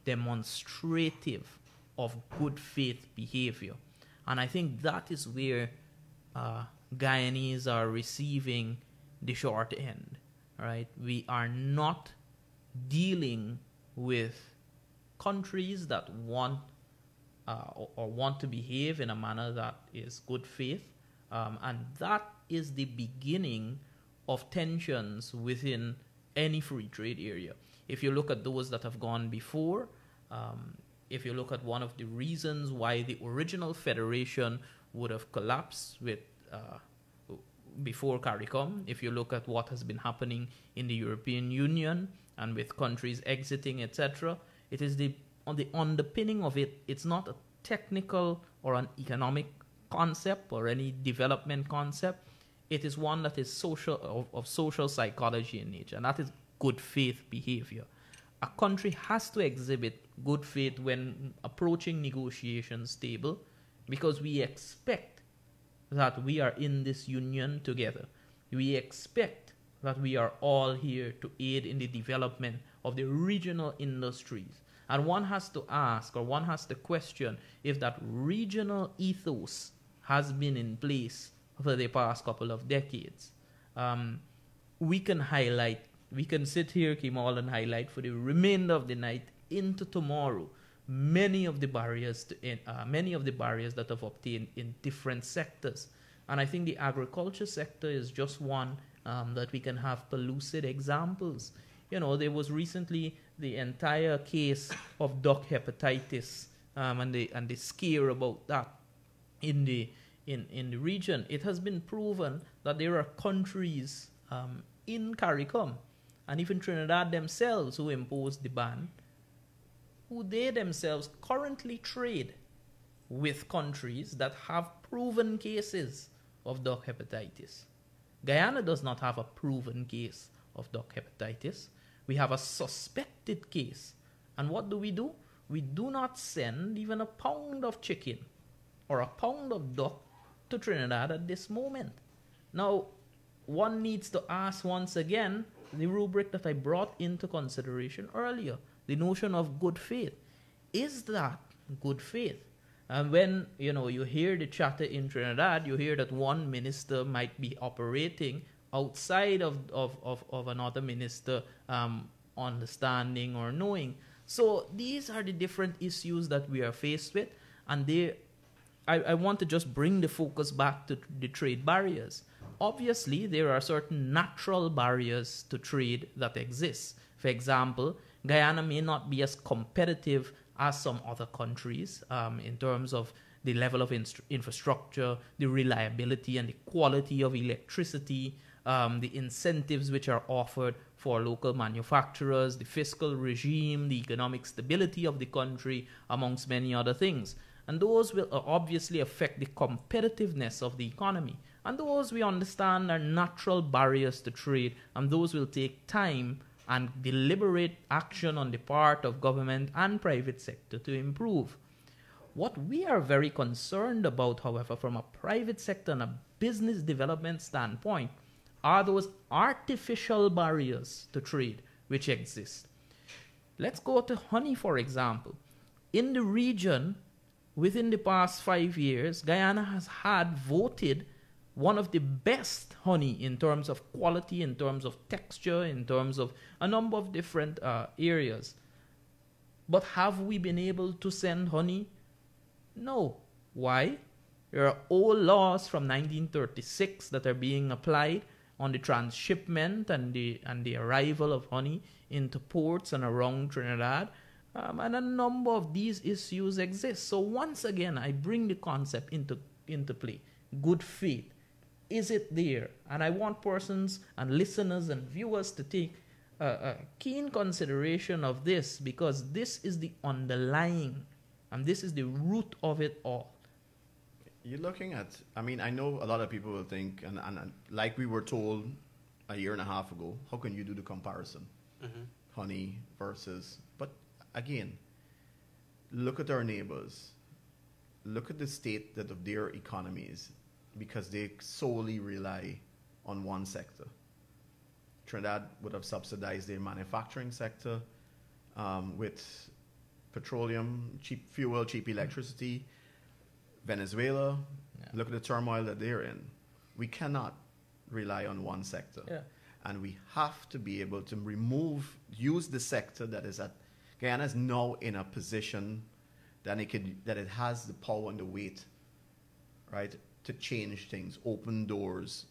demonstrative of good faith behavior. And I think that is where uh, Guyanese are receiving the short end, right? We are not dealing with countries that want uh, or, or, want to behave in a manner that is good faith, um, and that is the beginning of tensions within any free trade area. If you look at those that have gone before, um, if you look at one of the reasons why the original federation would have collapsed with uh, before CARICOM, if you look at what has been happening in the European Union and with countries exiting, etc., it is the on the underpinning of it. It's not a technical or an economic concept or any development concept. It is one that is social of, of social psychology in nature, and that is good faith behavior. A country has to exhibit good faith when approaching negotiations table because we expect that we are in this union together. We expect that we are all here to aid in the development of the regional industries. And one has to ask or one has to question if that regional ethos has been in place for the past couple of decades. Um, we can highlight, we can sit here, Kimal, and highlight for the remainder of the night into tomorrow many of the barriers to, uh, many of the barriers that have obtained in different sectors. And I think the agriculture sector is just one um, that we can have pellucid examples. You know, there was recently the entire case of duck hepatitis um, and the and the scare about that in the in, in the region. It has been proven that there are countries um, in CARICOM and even Trinidad themselves who imposed the ban who they themselves currently trade with countries that have proven cases of duck hepatitis. Guyana does not have a proven case of duck hepatitis. We have a suspected case. And what do we do? We do not send even a pound of chicken or a pound of duck to Trinidad at this moment. Now, one needs to ask once again the rubric that I brought into consideration earlier the notion of good faith. Is that good faith? And when you know you hear the chatter in Trinidad, you hear that one minister might be operating outside of, of, of, of another minister um, understanding or knowing. So these are the different issues that we are faced with, and they I, I want to just bring the focus back to the trade barriers. Obviously, there are certain natural barriers to trade that exist. For example, Guyana may not be as competitive as some other countries um, in terms of the level of infrastructure, the reliability and the quality of electricity, um, the incentives which are offered for local manufacturers, the fiscal regime, the economic stability of the country, amongst many other things. And those will uh, obviously affect the competitiveness of the economy. And those we understand are natural barriers to trade, and those will take time and deliberate action on the part of government and private sector to improve. What we are very concerned about, however, from a private sector and a business development standpoint, are those artificial barriers to trade which exist. Let's go to honey, for example. In the region, within the past five years, Guyana has had voted one of the best honey in terms of quality, in terms of texture, in terms of a number of different uh, areas. But have we been able to send honey? No. Why? There are old laws from 1936 that are being applied on the transshipment and the and the arrival of honey into ports and around Trinidad. Um, and a number of these issues exist. So once again, I bring the concept into into play. Good faith is it there? And I want persons and listeners and viewers to take a, a keen consideration of this because this is the underlying and this is the root of it all. You're looking at, I mean, I know a lot of people will think, and, and, and like we were told a year and a half ago, how can you do the comparison? Mm-hmm. Honey versus, but again, look at our neighbors. Look at the state that of their economies because they solely rely on one sector. Trinidad would have subsidized their manufacturing sector um, with petroleum, cheap fuel, cheap electricity. Venezuela, yeah. look at the turmoil that they're in. We cannot rely on one sector. Yeah. And we have to be able to remove, use the sector that is at, Guyana is now in a position that it, could, that it has the power and the weight, right, to change things, open doors,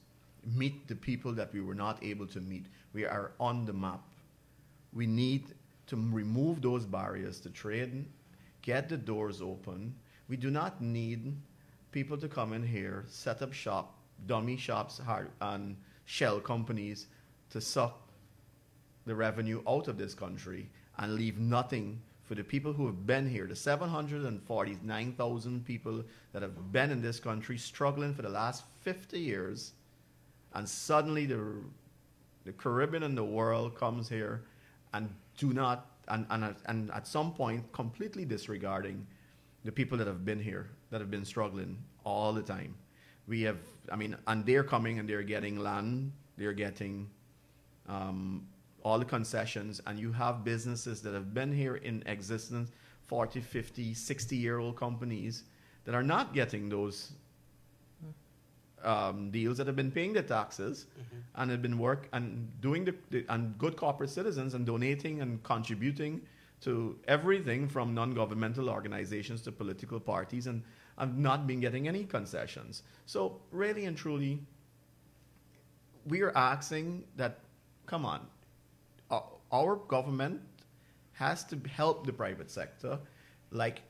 meet the people that we were not able to meet. We are on the map. We need to remove those barriers to trade, get the doors open. We do not need people to come in here, set up shop, dummy shops, hard, and shell companies to suck the revenue out of this country and leave nothing for the people who have been here, the 749,000 people that have been in this country struggling for the last 50 years, and suddenly the, the Caribbean and the world comes here and do not, and, and, and at some point completely disregarding the people that have been here, that have been struggling all the time. We have, I mean, and they're coming and they're getting land, they're getting um, all the concessions, and you have businesses that have been here in existence 40, 50, 60 year old companies that are not getting those um, deals that have been paying the taxes and have been work and doing the, the and good corporate citizens and donating and contributing to everything from non-governmental organizations to political parties and have not been getting any concessions. So really and truly, we are asking that, come on, our government has to help the private sector, like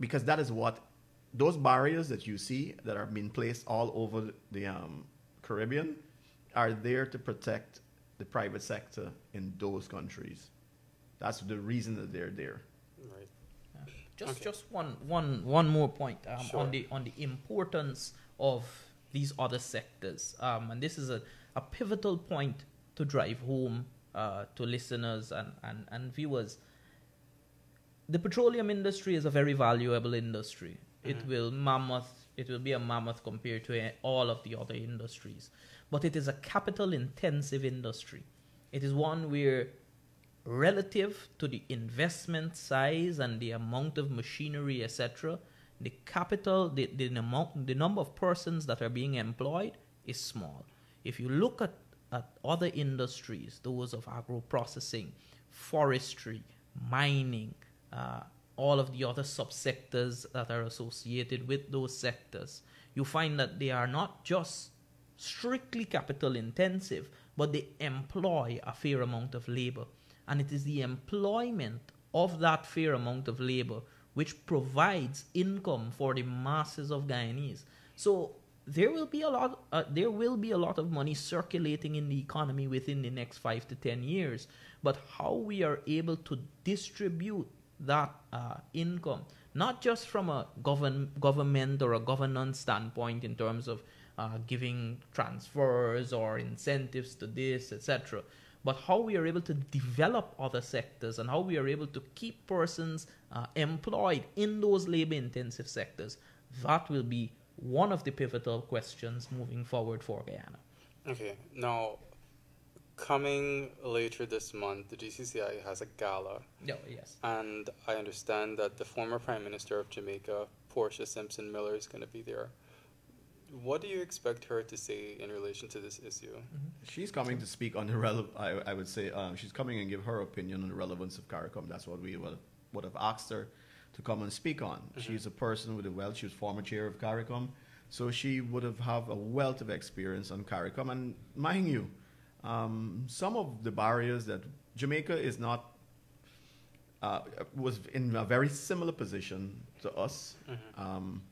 because that is what those barriers that you see that are being placed all over the um, Caribbean are there to protect the private sector in those countries. That's the reason that they're there. Right. Just Okay. just one one one more point um, Sure. on the on the importance of these other sectors, um, and this is a, a pivotal point to drive home uh, to listeners and, and, and viewers. The petroleum industry is a very valuable industry. It Mhm. will mammoth. It will be a mammoth compared to eh, all of the other industries, but it is a capital intensive industry. It is one where relative to the investment size and the amount of machinery, etc., the capital, the, the, amount, the number of persons that are being employed is small. If you look at, other industries, those of agro processing, forestry, mining, uh, all of the other subsectors that are associated with those sectors, you find that they are not just strictly capital intensive, but they employ a fair amount of labor. And it is the employment of that fair amount of labor which provides income for the masses of Guyanese. So there will be a lot uh, there will be a lot of money circulating in the economy within the next 5 to 10 years. But how we are able to distribute that uh, income not just from a govern- government or a governance standpoint in terms of uh, giving transfers or incentives to this etc but how we are able to develop other sectors and how we are able to keep persons uh, employed in those labor intensive sectors that will be one of the pivotal questions moving forward for Guyana. Okay, now coming later this month, the GCCI has a gala. Yeah, yes. And I understand that the former Prime Minister of Jamaica, Portia Simpson Miller, is going to be there. What do you expect her to say in relation to this issue? She's coming to speak on the relevant. I, I would say um, she's coming and give her opinion on the relevance of CARICOM. That's what we would, would have asked her to come and speak on. She's a person with a wealth. She was former chair of CARICOM, so she would have have a wealth of experience on CARICOM. And mind you, um, some of the barriers that Jamaica is not uh, was in a very similar position to us um,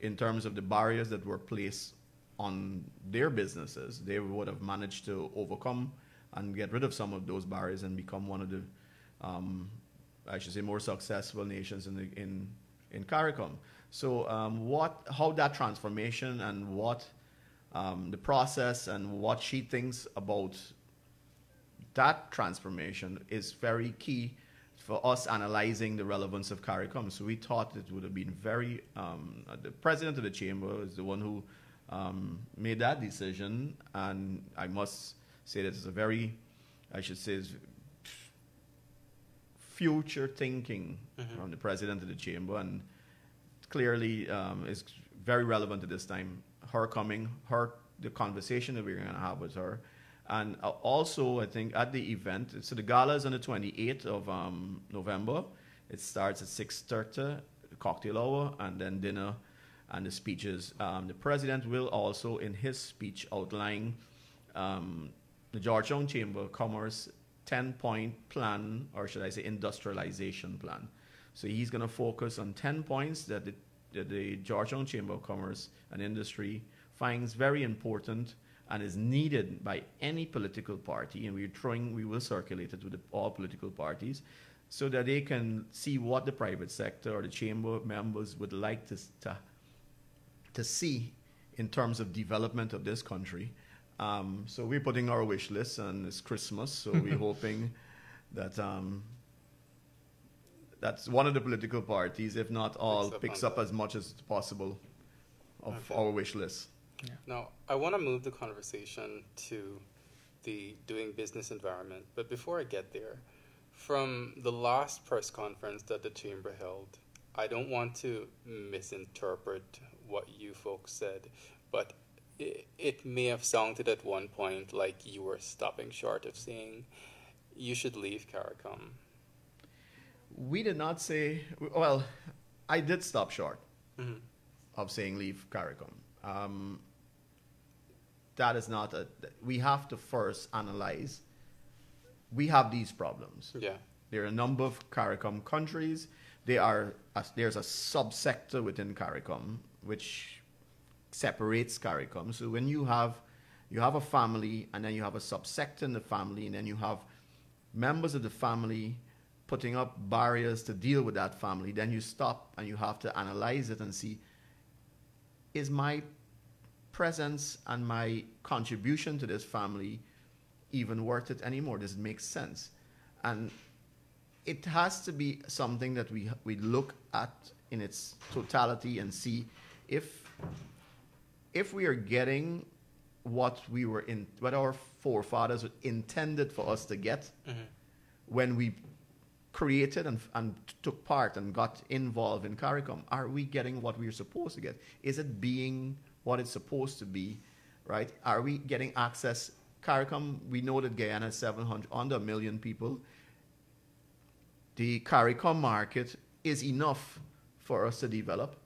in terms of the barriers that were placed on their businesses. They would have managed to overcome and get rid of some of those barriers and become one of the, um, I should say, more successful nations in the, in in CARICOM. So, um, what how that transformation and what um, the process and what she thinks about that transformation is very key for us analyzing the relevance of CARICOM. So we thought it would have been very, um, the president of the chamber is the one who um, made that decision. And I must say that it's a very, I should say, future thinking Mhm. from the president of the chamber. And clearly um, is very relevant at this time. Her coming, her the conversation that we're going to have with her, and uh, also I think at the event. So the gala is on the 28th of um, November. It starts at 6:30, cocktail hour, and then dinner, and the speeches. Um, the president will also, in his speech, outline um, the Georgetown Chamber of Commerce 10 point plan, or should I say industrialization plan. So he's going to focus on 10 points that the, that the Georgetown Chamber of Commerce and Industry finds very important and is needed by any political party, and we're trying, we will circulate it with the, all political parties, so that they can see what the private sector or the chamber members would like to, to, to see in terms of development of this country. Um, so we're putting our wish list, and it's Christmas, so we're <laughs> hoping that um, that's one of the political parties, if not all, Picks up picks up as much as possible of Okay. our wish list. Now, I want to move the conversation to the doing business environment, but before I get there, from the last press conference that the chamber held, I don't want to misinterpret what you folks said, but it, it may have sounded at one point like you were stopping short of saying you should leave CARICOM. We did not say, well, I did stop short Mhm. of saying leave CARICOM. Um, that is not a, we have to first analyze. We have these problems. Yeah. There are a number of CARICOM countries. They are, a, there's a subsector within CARICOM which separates CARICOM. So when you have, you have a family and then you have a subsector in the family and then you have members of the family putting up barriers to deal with that family, then you stop and you have to analyze it and see is my presence and my contribution to this family even worth it anymore? Does it make sense? And it has to be something that we we look at in its totality and see if if we are getting what we were in what our forefathers intended for us to get Mhm. when we created and, and took part and got involved in CARICOM, are we getting what we're supposed to get? Is it being what it's supposed to be, right? Are we getting access? CARICOM, we know that Guyana is 700, under a million people. The CARICOM market is enough for us to develop,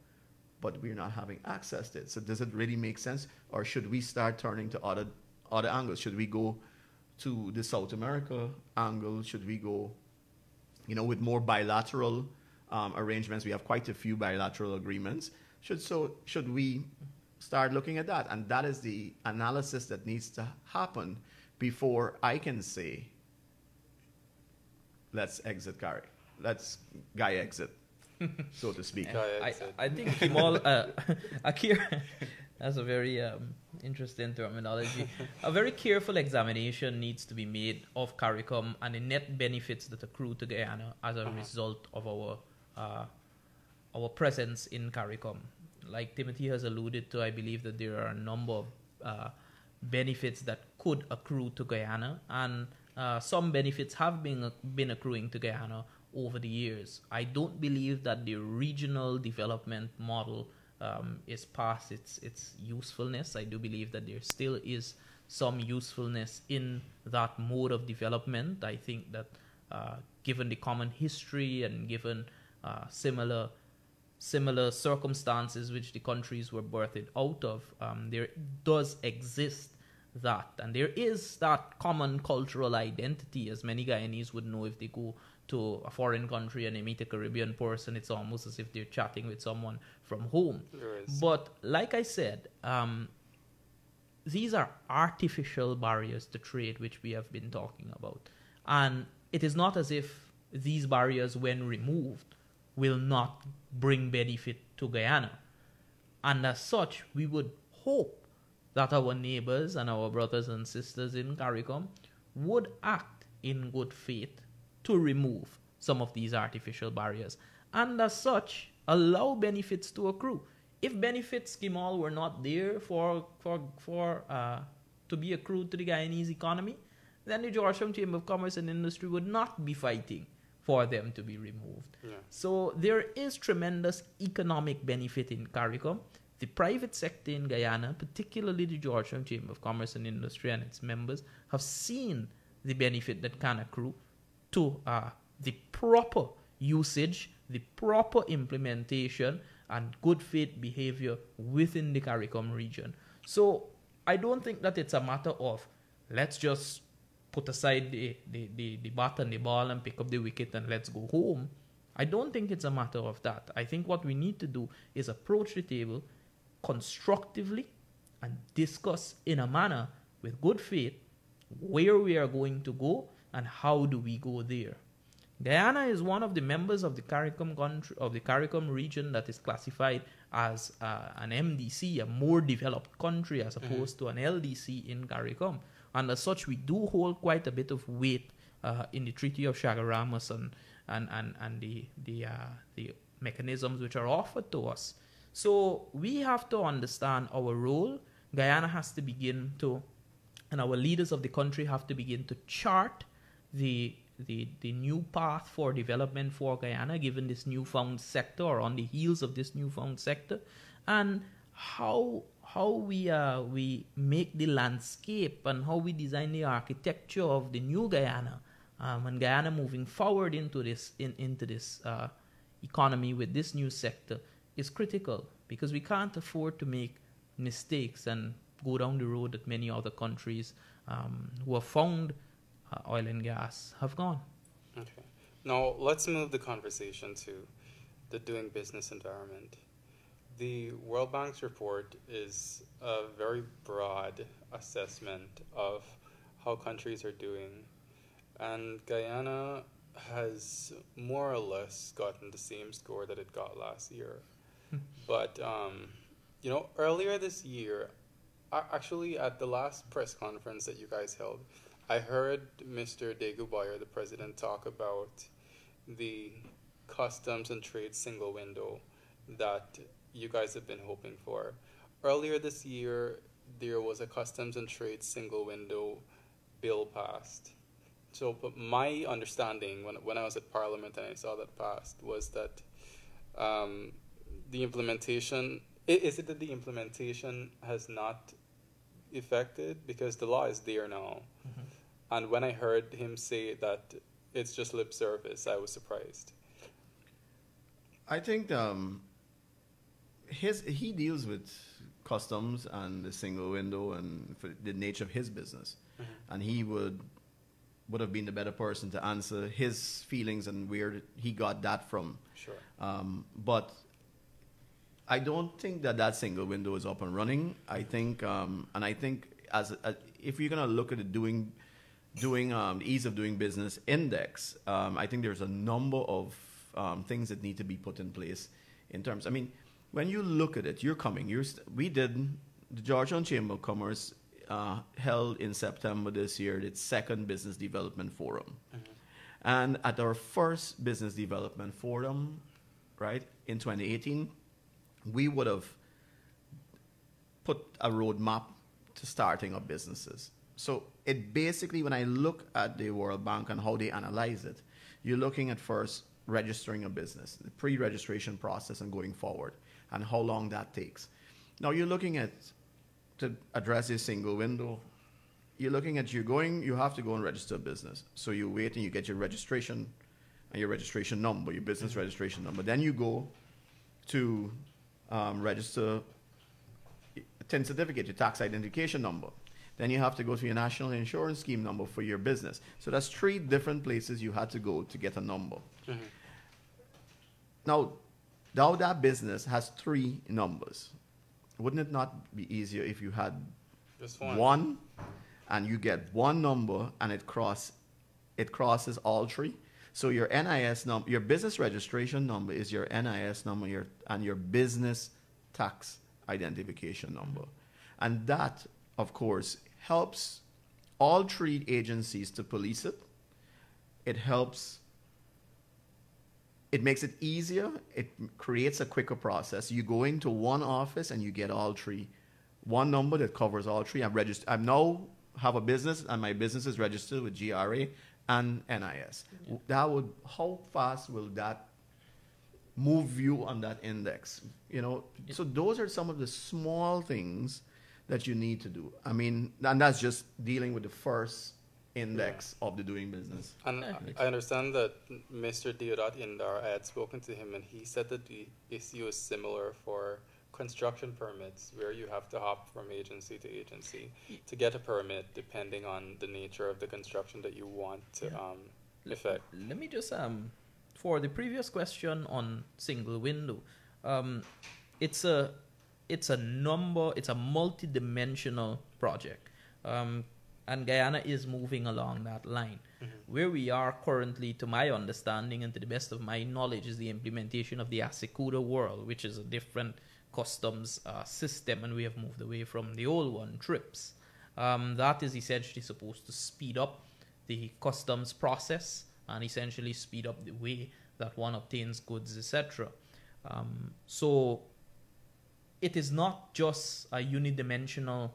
but we're not having access to it. So does it really make sense? Or should we start turning to other, other angles? Should we go to the South America angle? Should we go you know, with more bilateral um, arrangements. We have quite a few bilateral agreements. Should so should we start looking at that? And that is the analysis that needs to happen before I can say, let's exit Gary, let's guy exit, <laughs> so to speak. I, I think Kimal, uh, <laughs> Akir, <laughs> that's a very um, interesting terminology. a very careful examination needs to be made of CARICOM and the net benefits that accrue to Guyana as a result of our uh, our presence in CARICOM. Like Timothy has alluded to, I believe that there are a number of uh, benefits that could accrue to Guyana, and uh, some benefits have been been accruing to Guyana over the years. I don't believe that the regional development model um, is past its its usefulness. I do believe that there still is some usefulness in that mode of development. I think that uh, given the common history and given uh, similar similar circumstances which the countries were birthed out of, um, there does exist that, and there is that common cultural identity, as many Guyanese would know if they go to a foreign country and they meet a Caribbean person, it's almost as if they're chatting with someone from home. But like I said, um, these are artificial barriers to trade, which we have been talking about. And it is not as if these barriers, when removed, will not bring benefit to Guyana. And as such, we would hope that our neighbors and our brothers and sisters in CARICOM would act in good faith to remove some of these artificial barriers. And as such, allow benefits to accrue. If benefits scheme all were not there for for for uh, to be accrued to the Guyanese economy, then the Georgetown Chamber of Commerce and Industry would not be fighting for them to be removed. Yeah. So there is tremendous economic benefit in CARICOM. The private sector in Guyana, particularly the Georgetown Chamber of Commerce and Industry and its members, have seen the benefit that can accrue to uh, the proper usage, the proper implementation, and good faith behavior within the CARICOM region. So I don't think that it's a matter of let's just put aside the, the, the, the bat and the ball and pick up the wicket and let's go home. I don't think it's a matter of that. I think what we need to do is approach the table constructively and discuss in a manner with good faith where we are going to go and how do we go there. Guyana is one of the members of the CARICOM country, of the CARICOM region that is classified as uh, an MDC, a more developed country, as opposed to an LDC in CARICOM. And as such, we do hold quite a bit of weight uh, in the Treaty of Chaguaramas and and and, and the the uh, the mechanisms which are offered to us. So we have to understand our role. Guyana has to begin to, and our leaders of the country have to begin to chart the the, the new path for development for Guyana, given this newfound sector, or on the heels of this newfound sector, and how how we uh, we make the landscape and how we design the architecture of the new Guyana, um, and Guyana moving forward into this in, into this uh, economy with this new sector is critical because we can't afford to make mistakes and go down the road that many other countries um, have found oil and gas have gone. Okay. Now let's move the conversation to the doing business environment. The World Bank's report is a very broad assessment of how countries are doing, and Guyana has more or less gotten the same score that it got last year. but um, you know, earlier this year, actually at the last press conference that you guys held, I heard Mr. Deygoo-Boyer, the president, talk about the customs and trade single window that you guys have been hoping for. Earlier this year, there was a customs and trade single window bill passed. So, my understanding when, when I was at Parliament and I saw that passed was that um, the implementation is it that the implementation has not affected because the law is there now. And when I heard him say that it's just lip service, I was surprised. I think um, his he deals with customs and the single window and the nature of his business, and he would would have been the better person to answer his feelings and where he got that from. Sure. Um, but I don't think that that single window is up and running. I think, um, and I think as a, if you're gonna look at it doing doing um, ease of doing business index, um, I think there's a number of um, things that need to be put in place in terms. I mean, when you look at it, you're coming. You're st- we did the Georgetown Chamber of Commerce uh, held in September this year its second business development forum, and at our first business development forum, right in 2018, we would have put a roadmap to starting up businesses. So it basically, when I look at the World Bank and how they analyze it, you're looking at first registering a business, the pre-registration process and going forward, and how long that takes. Now you're looking at to address this single window. You're looking at you going, you have to go and register a business. So you wait and you get your registration and your registration number, your business registration number. Then you go to um, register a TIN certificate, your tax identification number. Then you have to go to your national insurance scheme number for your business. So that's three different places you had to go to get a number. Mm-hmm. Now, now that business has three numbers. Wouldn't it not be easier if you had Just one. and you get one number and it cross it crosses all three? So your NIS number, your business registration number is your NIS number, your and your business tax identification number. And that, of course, helps all three agencies to police it. It helps it makes it easier. It creates a quicker process. You go into one office and you get all three, one number that covers all three. I'm registered. I now have a business and my business is registered with GRA and NIS. Mm-hmm. That would how fast will that move you on that index? You know, so those are some of the small things that you need to do. I mean, and that's just dealing with the first index of the doing business. And I- I understand that Mr. Deodat Indar, I had spoken to him and he said that the issue is similar for construction permits where you have to hop from agency to agency to get a permit depending on the nature of the construction that you want to um, effect. Let me just um for the previous question on single window, um, it's a it's a number it's a multi-dimensional project, um, and Guyana is moving along that line. Where we are currently, to my understanding and to the best of my knowledge, is the implementation of the ASYCUDA world, which is a different customs uh, system, and we have moved away from the old one, TRIPS. Um, that is essentially supposed to speed up the customs process and essentially speed up the way that one obtains goods, etc. Um, so it is not just a unidimensional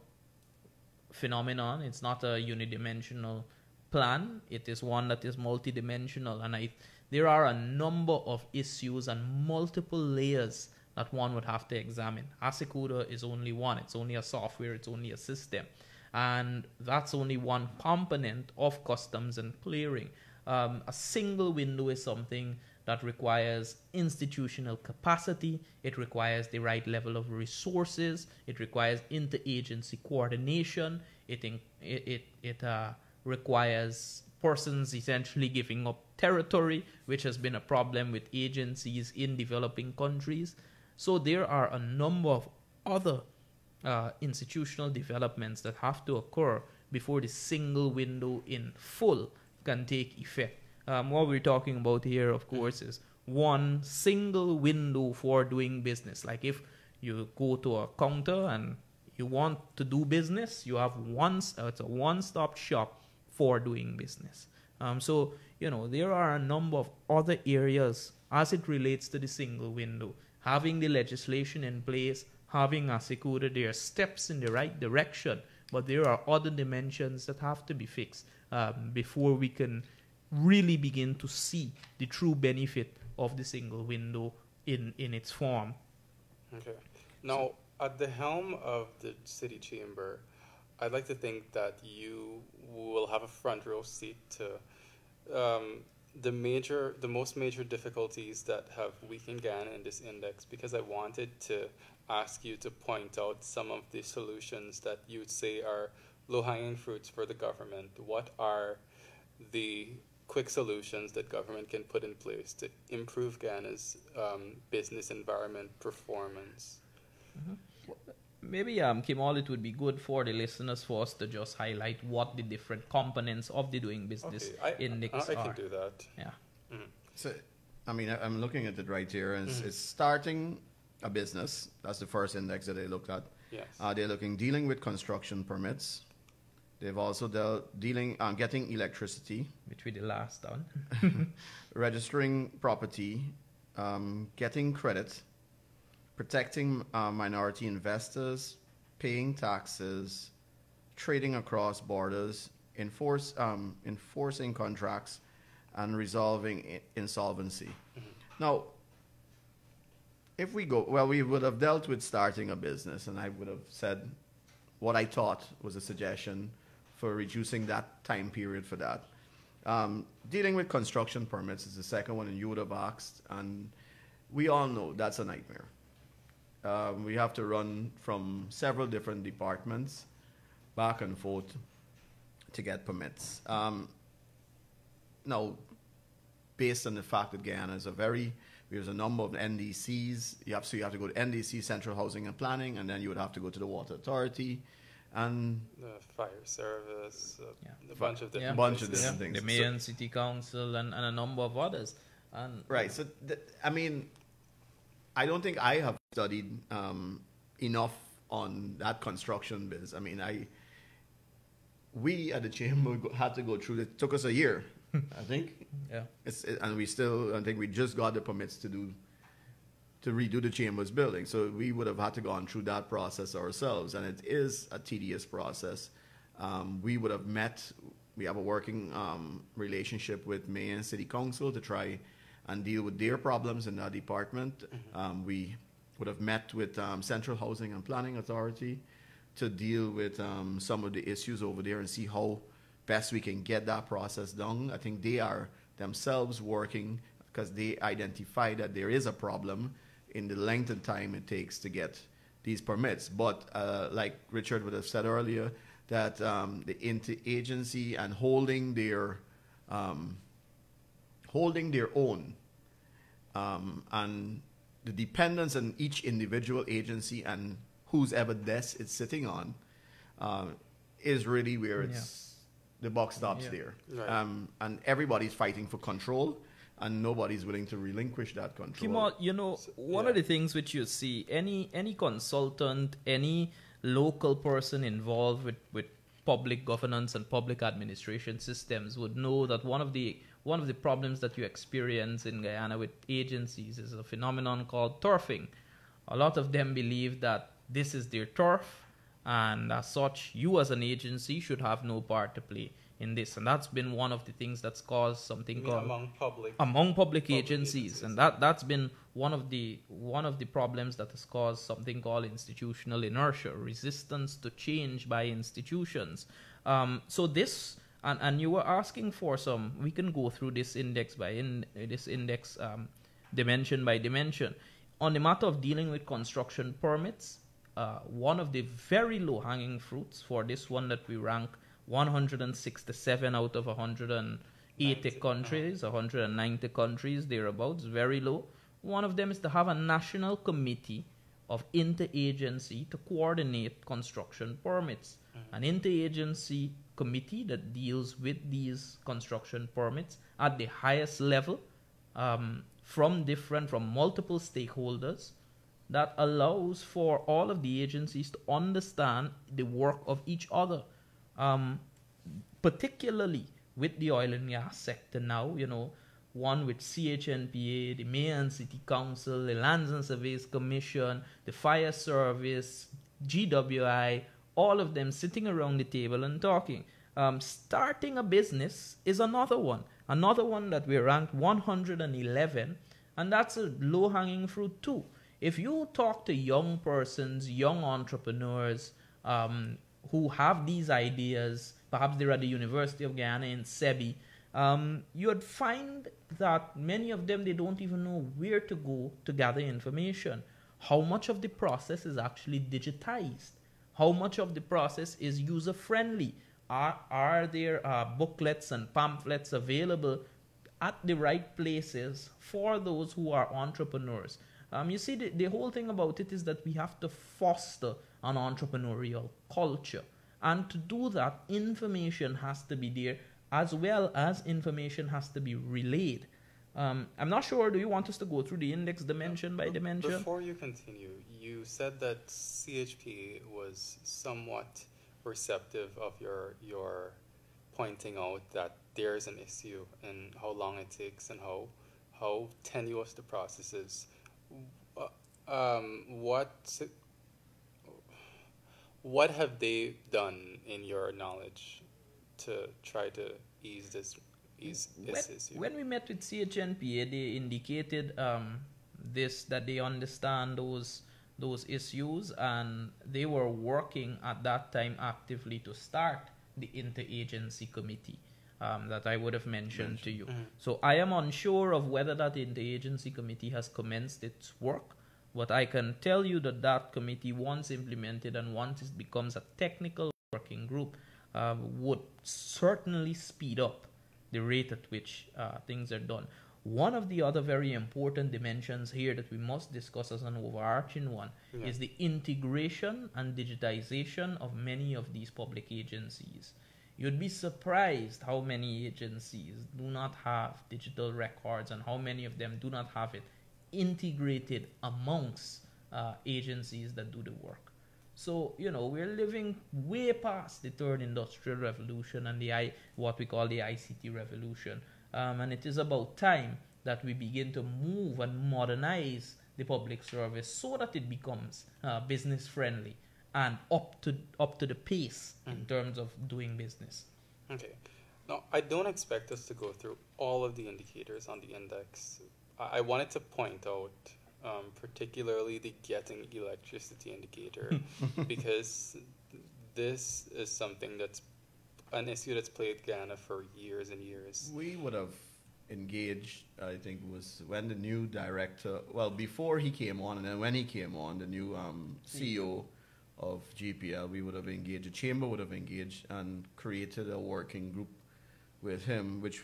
phenomenon. It's not a unidimensional plan. It is one that is multidimensional, and I there are a number of issues and multiple layers that one would have to examine. ASYCUDA is only one. It's only a software. It's only a system, and that's only one component of customs and clearing. Um, a single window is something that requires institutional capacity, it requires the right level of resources, it requires interagency coordination, it, in, it, it, uh, requires persons essentially giving up territory, which has been a problem with agencies in developing countries. So there are a number of other uh, institutional developments that have to occur before the single window in full can take effect. Um, what we're talking about here, of course, is one single window for doing business. Like if you go to a counter and you want to do business, you have one. Uh, it's a one-stop shop for doing business. Um, so you know there are a number of other areas as it relates to the single window. Having the legislation in place, having ASYCUDA, there are steps in the right direction, but there are other dimensions that have to be fixed um, before we can really begin to see the true benefit of the single window in, in its form. Okay. Now, at the helm of the city chamber, I'd like to think that you will have a front row seat to um, the major, the most major difficulties that have weakened Guyana in this index, because I wanted to ask you to point out some of the solutions that you'd say are low-hanging fruits for the government. What are the quick solutions that government can put in place to improve Guyana's um, business environment performance. Mm-hmm. Maybe, um, Kimal, it would be good for the listeners for us to just highlight what the different components of the doing business okay. I, index I, I are. can do that. Yeah. Mm. So, I mean, I- I'm looking at it right here, and it's, Mhm. it's starting a business. That's the first index that they looked at. Yes. Uh, they're looking dealing with construction permits. They've also dealt dealing um, getting electricity, which we the last done. <laughs> registering property, um, getting credit, protecting uh, minority investors, paying taxes, trading across borders, enforce, um, enforcing contracts, and resolving i- insolvency. Now, if we go, well, we would have dealt with starting a business, and I would have said what I thought was a suggestion for reducing that time period for that. Um, dealing with construction permits is the second one, and you would have asked, and we all know that's a nightmare. Um, we have to run from several different departments back and forth to get permits. Um, now, based on the fact that Guyana is a very there's a number of NDCs. You have so you have to go to NDC, Central Housing and Planning, and then you would have to go to the Water Authority, and The fire service, uh, a bunch of different bunch of places. different things. The mayor and city council and, and a number of others. And Right. So, th- I mean, I don't think I have studied um, enough on that construction biz. I mean, I we at the chamber had to go through. It took us a year, <laughs> I think. Yeah. It's, it, and we still, I think we just got the permits to do to redo the chambers building. So we would have had to gone through that process ourselves, and it is a tedious process. Um, we would have met. We have a working um, relationship with mayor and city council to try and deal with their problems in that department. Um, we would have met with um, Central Housing and Planning Authority to deal with um, some of the issues over there and see how best we can get that process done. I think they are themselves working because they identify that there is a problem in the length of time it takes to get these permits. But uh, like Richard would have said earlier, that um, the interagency and holding their um, holding their own um, and the dependence on each individual agency and whose ever desk it's sitting on uh, is really where it's the box stops Yeah. there. Right. Um, and everybody's fighting for control, and nobody's willing to relinquish that control. Kimal, you know, one of the things which you see, any any consultant, any local person involved with, with public governance and public administration systems would know that one of the one of the problems that you experience in Guyana with agencies is a phenomenon called turfing. A lot of them believe that this is their turf, and as such, you as an agency should have no part to play in this. And that's been one of the things that's caused something called among public among public, agencies, and that that's been one of the one of the problems that has caused something called institutional inertia, resistance to change by institutions. Um, so this and and you were asking for some. We can go through this index by in this index um, dimension by dimension. On the matter of dealing with construction permits, uh, one of the very low hanging fruits for this one that we rank 167 out of 180 countries, 190 countries, thereabouts, very low. One of them is to have a national committee of interagency to coordinate construction permits. An interagency committee that deals with these construction permits at the highest level um, from different, from multiple stakeholders that allows for all of the agencies to understand the work of each other. Um, particularly with the oil and gas sector now, you know, one with CH&PA, the Mayor and City Council, the Lands and Surveys Commission, the Fire Service, GWI, all of them sitting around the table and talking. Um, starting a business is another one, another one that we ranked 111, and that's a low hanging fruit too. If you talk to young persons, young entrepreneurs um, who have these ideas, perhaps they're at the University of Guyana in Sebi, um, you'd find that many of them they don't even know where to go to gather information. How much of the process is actually digitized? How much of the process is user friendly? Are, are there uh, booklets and pamphlets available at the right places for those who are entrepreneurs? Um, you see, the, the whole thing about it is that we have to foster an entrepreneurial culture. And to do that, information has to be there as well as information has to be relayed. Um, I'm not sure, do you want us to go through the index dimension by dimension? Before you continue, you said that CHP was somewhat receptive of your your pointing out that there's an issue and how long it takes and how how tenuous the process is. Uh, Um, what what have they done in your knowledge to try to ease this ease this when, issue? when we met with CH&PA, they indicated um, this that they understand those those issues and they were working at that time actively to start the interagency committee um, that I would have mentioned to you. Mhm. So I am unsure of whether that interagency committee has commenced its work, but I can tell you that that committee, once implemented and once it becomes a technical working group, um, would certainly speed up the rate at which uh, things are done. One of the other very important dimensions here that we must discuss as an overarching one Yeah. is the integration and digitization of many of these public agencies. You'd be surprised how many agencies do not have digital records and how many of them do not have it integrated amongst uh, agencies that do the work. So, you know, we're living way past the third industrial revolution and the I, what we call the ICT revolution. Um, and it is about time that we begin to move and modernize the public service so that it becomes uh, business friendly and up to up to the pace in terms of doing business. Okay. Now, I don't expect us to go through all of the indicators on the index. I, I wanted to point out, um, particularly the getting electricity indicator, <laughs> because this is something that's an issue that's plagued Guyana for years and years. We would have engaged, I think was when the new director, well, before he came on, and then when he came on, the new um, CEO of GPL, we would have engaged, the chamber would have engaged and created a working group with him, which,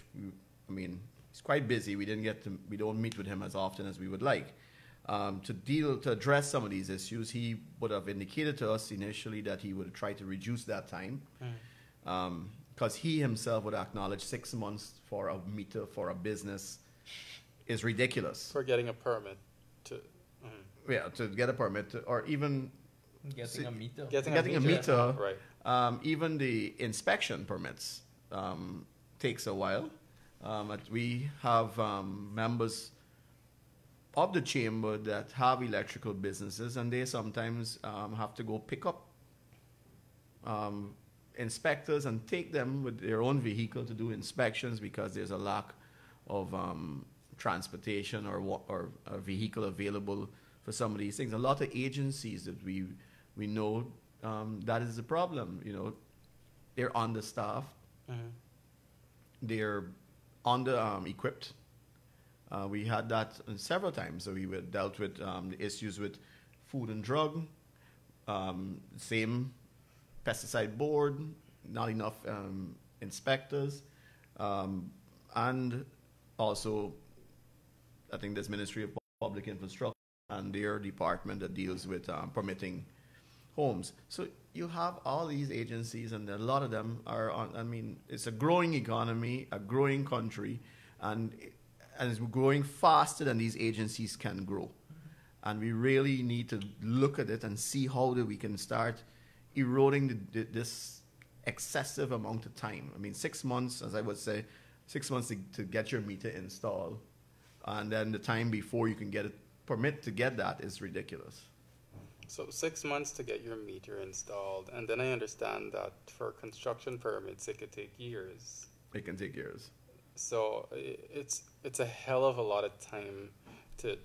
I mean, he's quite busy. We didn't get to, we don't meet with him as often as we would like. Um, to deal, to address some of these issues, he would have indicated to us initially that he would try to reduce that time. Um, because he himself would acknowledge six months for a meter for a business is ridiculous. For getting a permit to. mhm. Yeah, to get a permit, to, or even Getting see- a meter. Getting a getting a meter, meter, right. Um, even the inspection permits um, takes a while. Um, but we have um, members of the chamber that have electrical businesses, and they sometimes um, have to go pick up um, inspectors and take them with their own vehicle to do inspections because there's a lack of um, transportation or or a vehicle available for some of these things. A lot of agencies that we we know um, that is the problem. You know, they're understaffed, Mhm. they're under um, equipped. Uh, we had that several times. So we were dealt with um, the issues with food and drug, um, same pesticide board, not enough um, inspectors, um, and also I think there's Ministry of Public Infrastructure and their department that deals with um, permitting homes. So you have all these agencies, and a lot of them are on. I mean, it's a growing economy, a growing country, and and it's growing faster than these agencies can grow. And we really need to look at it and see how that we can start eroding the, the, this excessive amount of time. I mean, six months, as I would say, six months to, to get your meter installed, and then the time before you can get a permit to get that is ridiculous. So six months to get your meter installed, and then I understand that for construction permits it could take years. It can take years. So it's it's a hell of a lot of time to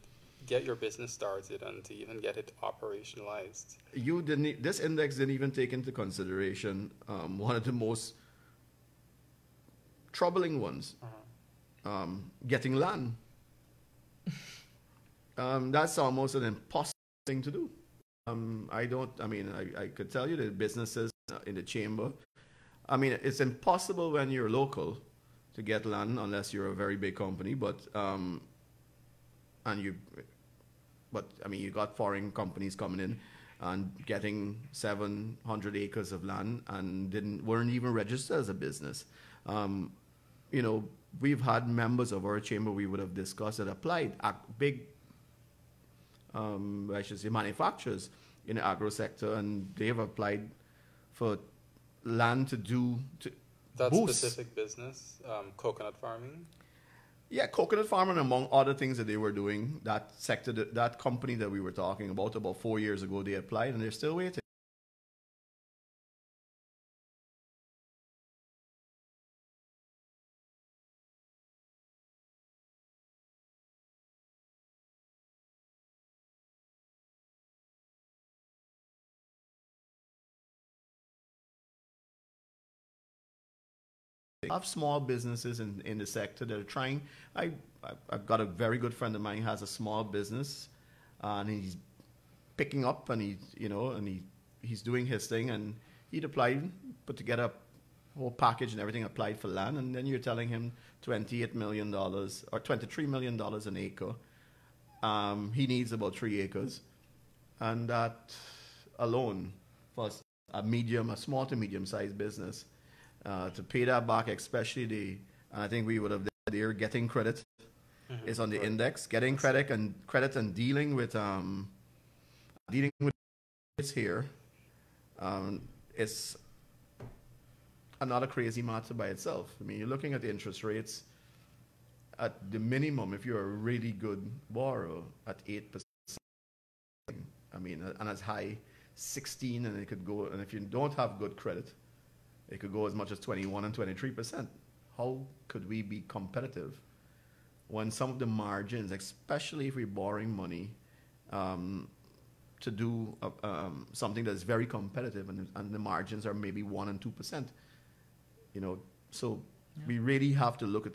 get your business started and to even get it operationalized. you didn't this index didn't even take into consideration um, one of the most troubling ones um, getting land <laughs> um, that's almost an impossible thing to do um, i don't i mean I, I could tell you the businesses uh, in the chamber i mean it's impossible when you're local to get land unless you're a very big company but um, and you but I mean, you got foreign companies coming in and getting 700 acres of land and didn't weren't even registered as a business. Um, you know, we've had members of our chamber we would have discussed that applied ac- big, um, I should say, manufacturers in the agro sector, and they have applied for land to do to That boost specific business, um, coconut farming. Yeah, coconut farming, among other things that they were doing, that sector, that, that company that we were talking about about four years ago, they applied and they're still waiting. Have small businesses in, in the sector that are trying. I, I I've got a very good friend of mine has a small business, uh, and he's picking up and he you know and he he's doing his thing and he'd applied, put together a whole package and everything, applied for land, and then you're telling him twenty eight million dollars or twenty three million dollars an acre. Um, he needs about three acres, and that alone for a medium, a small to medium sized business uh, to pay that back, especially the, and I think we would have there getting credit Mhm, is on the correct. index, getting credit and credit and dealing with um, dealing with this here, um, is another crazy matter by itself. I mean, you're looking at the interest rates at the minimum if you're a really good borrower at eight percent. I mean, and as high sixteen, and it could go. And if you don't have good credit, it could go as much as 21 and 23 percent. How could we be competitive when some of the margins, especially if we're borrowing money um, to do uh, um, something that's very competitive, and, and the margins are maybe one and two percent? You know, so we really have to look at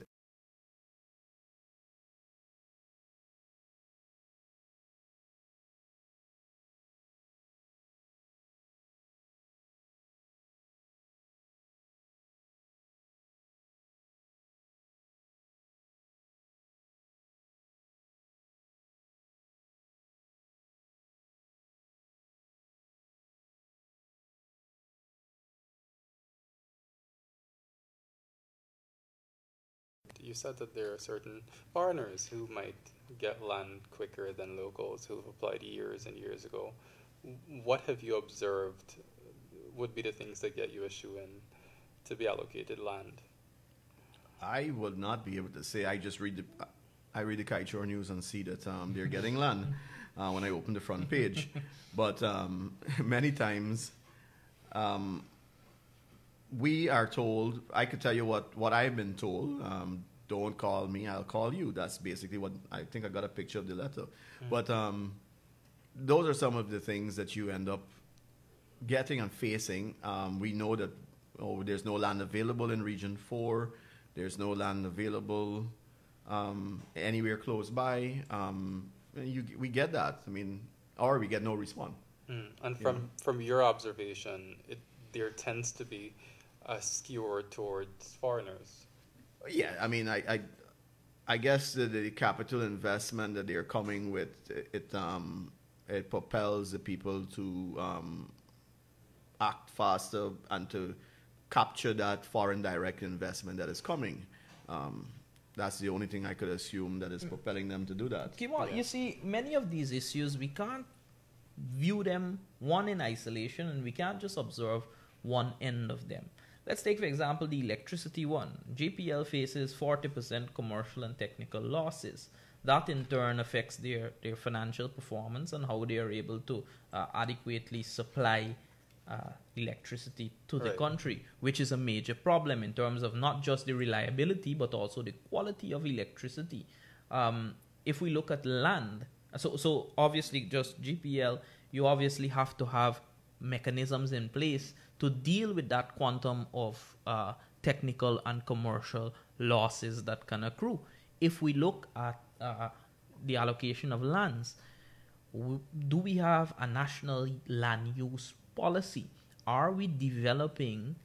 you said that there are certain foreigners who might get land quicker than locals who have applied years and years ago. What have you observed would be the things that get you a shoe in to be allocated land? I would not be able to say. I just read the, I read the Kaieteur News and see that um, they're getting land <laughs> uh, when I open the front page. but um, <laughs> many times, um, we are told. I could tell you what what I've been told. Don't call me, I'll call you. That's basically what I think. I got a picture of the letter, mm. but um, those are some of the things that you end up getting and facing. Um, we know that oh, there's no land available in Region Four. There's no land available um, anywhere close by. Um, you, we get that. I mean, or we get no response. Mm. And from, know? from your observation, it, there tends to be a skew towards foreigners. Yeah, I mean, I, I, I guess the, the, capital investment that they're coming with, it, it um, it propels the people to um, act faster and to capture that foreign direct investment that is coming. Um, that's the only thing I could assume that is mm. propelling them to do that. Kimal, yeah. you see, many of these issues we can't view them one in isolation, and we can't just observe one end of them. Let's take, for example, the electricity one. GPL faces 40% commercial and technical losses. That in turn affects their, their financial performance and how they are able to uh, adequately supply uh, electricity to right. the country, which is a major problem in terms of not just the reliability but also the quality of electricity. Um, if we look at land, so so obviously just GPL, you obviously have to have mechanisms in place to deal with that quantum of uh, technical and commercial losses that can accrue. If we look at uh, the allocation of lands, do we have a national land use policy? Are we developing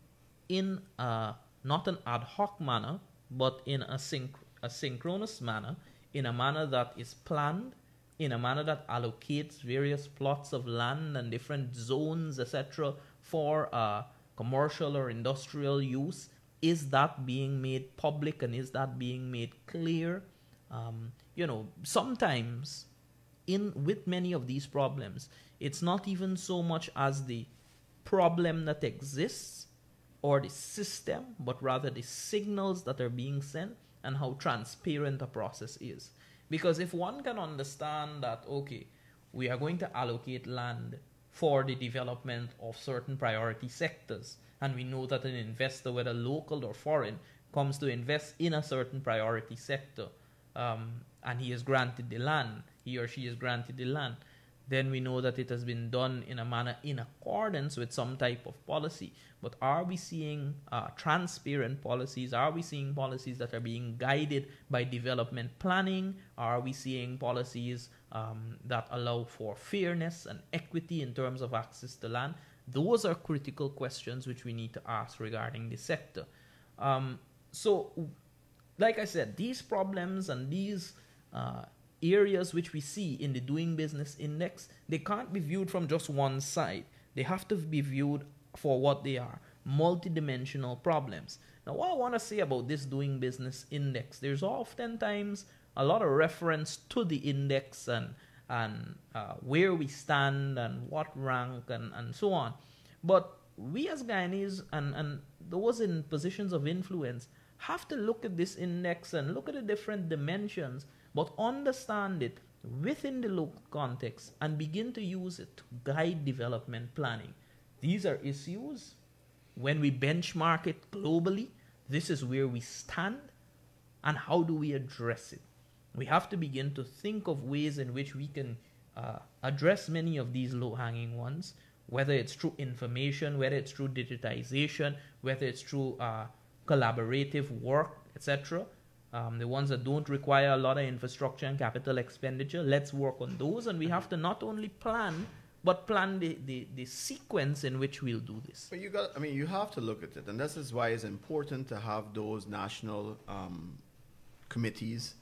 in a, not an ad hoc manner, but in a, synch- a synchronous manner, in a manner that is planned, in a manner that allocates various plots of land and different zones, etc., for uh, commercial or industrial use? Is that being made public and is that being made clear? Um, you know, sometimes in with many of these problems, it's not even so much as the problem that exists or the system, but rather the signals that are being sent and how transparent a process is. Because if one can understand that, okay, we are going to allocate land for the development of certain priority sectors, and we know that an investor, whether local or foreign, comes to invest in a certain priority sector, um, and he is granted the land, he or she is granted the land, then we know that it has been done in a manner in accordance with some type of policy. But are we seeing uh, transparent policies? Are we seeing policies that are being guided by development planning? Are we seeing policies um, that allow for fairness and equity in terms of access to land? Those are critical questions which we need to ask regarding the sector. Um, so, like I said, these problems and these uh, areas which we see in the doing business index, they can't be viewed from just one side. They have to be viewed for what they are multidimensional problems. Now, what I want to say about this doing business index, there's oftentimes a lot of reference to the index and and uh, where we stand and what rank and, and so on. But we as Guyanese and, and those in positions of influence have to look at this index and look at the different dimensions but understand it within the local context and begin to use it to guide development planning. These are issues. When we benchmark it globally, this is where we stand and how do we address it. We have to begin to think of ways in which we can uh, address many of these low hanging ones, whether it's through information, whether it's through digitization, whether it's through uh, collaborative work, etc um, the ones that don't require a lot of infrastructure and capital expenditure. Let's work on those, and we have to not only plan but plan the, the, the sequence in which we'll do this. But you got, I mean, you have to look at it, and this is why it's important to have those national um, committees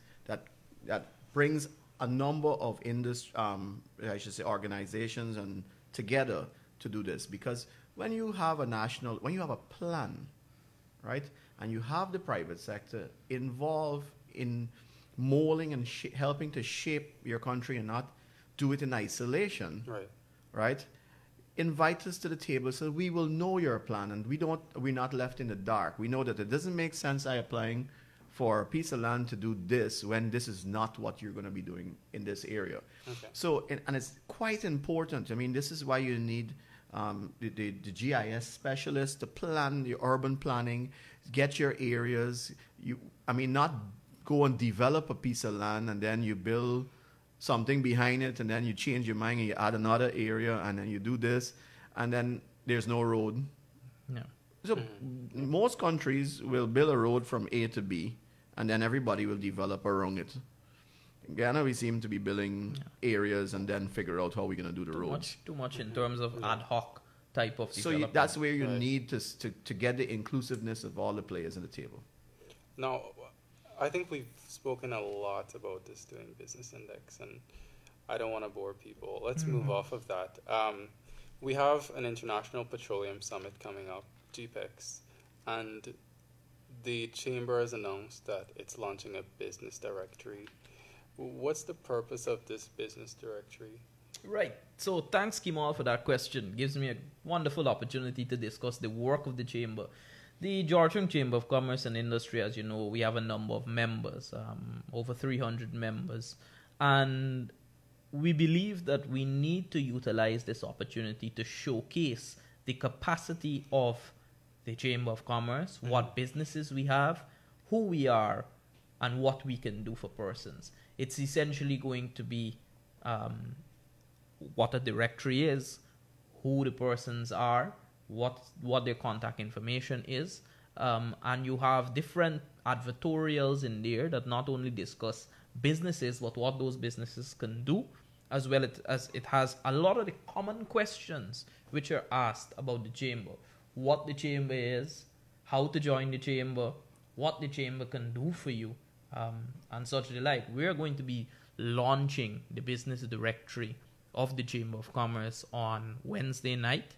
that brings a number of industry, um, I should say, organizations and together to do this. Because when you have a national, when you have a plan, right, and you have the private sector involved in molding and sh- helping to shape your country and not do it in isolation, Right. right? Invite us to the table so we will know your plan and we don't we're not left in the dark. We know that it doesn't make sense I applying for a piece of land to do this when this is not what you're going to be doing in this area. Okay. So and, and it's quite important. I mean, this is why you need um, the, the, the GIS specialist to plan your urban planning, get your areas. You, I mean, not go and develop a piece of land and then you build something behind it and then you change your mind and you add another area and then you do this and then there's no road. Yeah. So most countries will build a road from A to B and then everybody will develop around it. In Guyana, we seem to be building areas and then figure out how we're going to do the Too roads. much, too much in terms of ad hoc type of So you, that's where you need to, to to get the inclusiveness of all the players at the table. Now, I think we've spoken a lot about this doing business index, and I don't want to bore people. Let's move Mhm. off of that. Um, we have an international petroleum summit coming up, GIPEX, and the chamber has announced that it's launching a business directory. What's the purpose of this business directory? Right. So thanks, Kimal, for that question. Gives me a wonderful opportunity to discuss the work of the chamber. The Georgetown Chamber of Commerce and Industry, as you know, we have a number of members, um, over 300 members, and we believe that we need to utilize this opportunity to showcase the capacity of the Chamber of Commerce, what businesses we have, who we are, and what we can do for persons. It's essentially going to be um, what a directory is, who the persons are, what what their contact information is, um, and you have different advertorials in there that not only discuss businesses but what those businesses can do, as well as it has a lot of the common questions which are asked about the chamber, what the chamber is, how to join the chamber, what the chamber can do for you, um, and such the like. We are going to be launching the business directory of the Chamber of Commerce on Wednesday night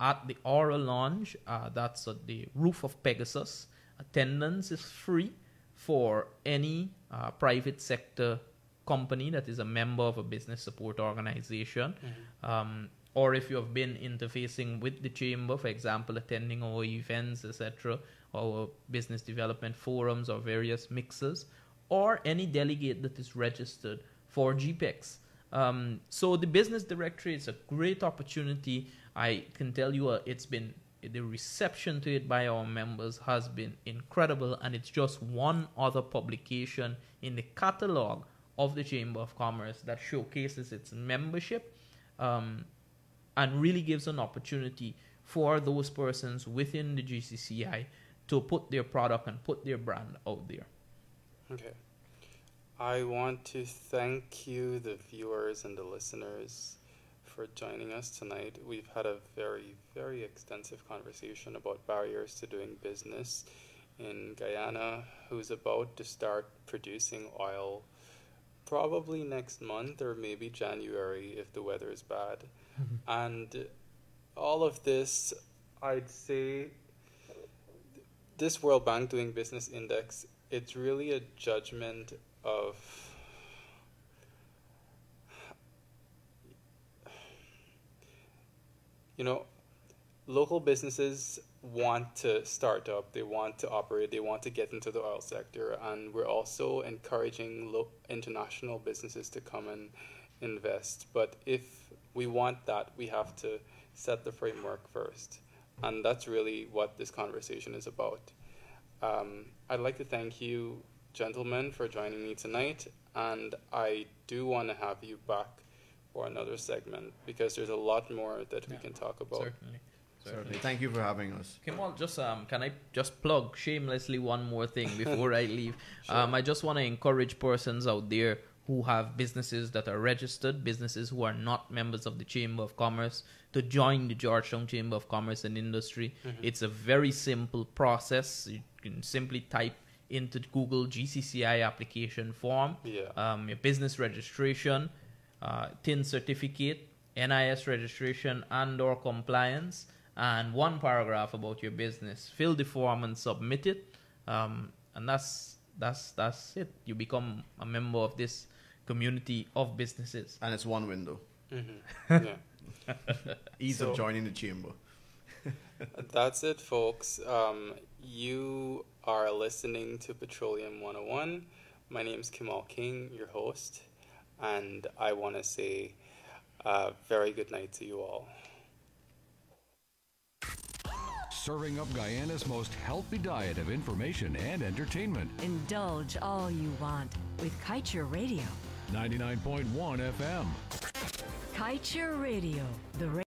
at the Oral Lounge. Uh, that's at the roof of Pegasus. Attendance is free for any uh, private sector company that is a member of a business support organization. Um, or if you have been interfacing with the chamber, for example, attending our events, etc., our business development forums or various mixers, or any delegate that is registered for GIPEX. Um, so the business directory is a great opportunity. I can tell you uh, it's been the reception to it by our members has been incredible, and it's just one other publication in the catalog of the Chamber of Commerce that showcases its membership um, and really gives an opportunity for those persons within the GCCI to put their product and put their brand out there. Okay. I want to thank you, the viewers and the listeners, for joining us tonight. We've had a very, very extensive conversation about barriers to doing business in Guyana, who's about to start producing oil probably next month or maybe January if the weather is bad. And all of this, I'd say, this World Bank Doing Business Index, it's really a judgment of you know local businesses want to start up they want to operate they want to get into the oil sector and we're also encouraging lo- international businesses to come and invest. But if we want that we have to set the framework first and that's really what this conversation is about um, I'd like to thank you, gentlemen, for joining me tonight, and I do want to have you back for another segment because there's a lot more that we can talk about. Certainly. Certainly. Thank you for having us. Kimal, just um, can I just plug shamelessly one more thing before I <laughs> leave? Sure. Um, I just want to encourage persons out there who have businesses that are registered, businesses who are not members of the Chamber of Commerce, to join the Georgetown Chamber of Commerce and Industry. Mhm. It's a very simple process. You can simply type into the Google GCCI application form, Yeah. um, your business registration, uh, TIN certificate, NIS registration and or compliance, and one paragraph about your business. Fill the form and submit it. um, and that's that's that's it. You become a member of this community of businesses, and it's one window. Mm-hmm. Yeah. <laughs> Ease So- of joining the chamber. <laughs> That's it, folks. Um, you are listening to Petroleum 101. My name's Kimal King, your host, and I want to say a very good night to you all. Serving up Guyana's most healthy diet of information and entertainment. Indulge all you want with Kaieteur Radio. 99.1 FM. Kaieteur Radio, the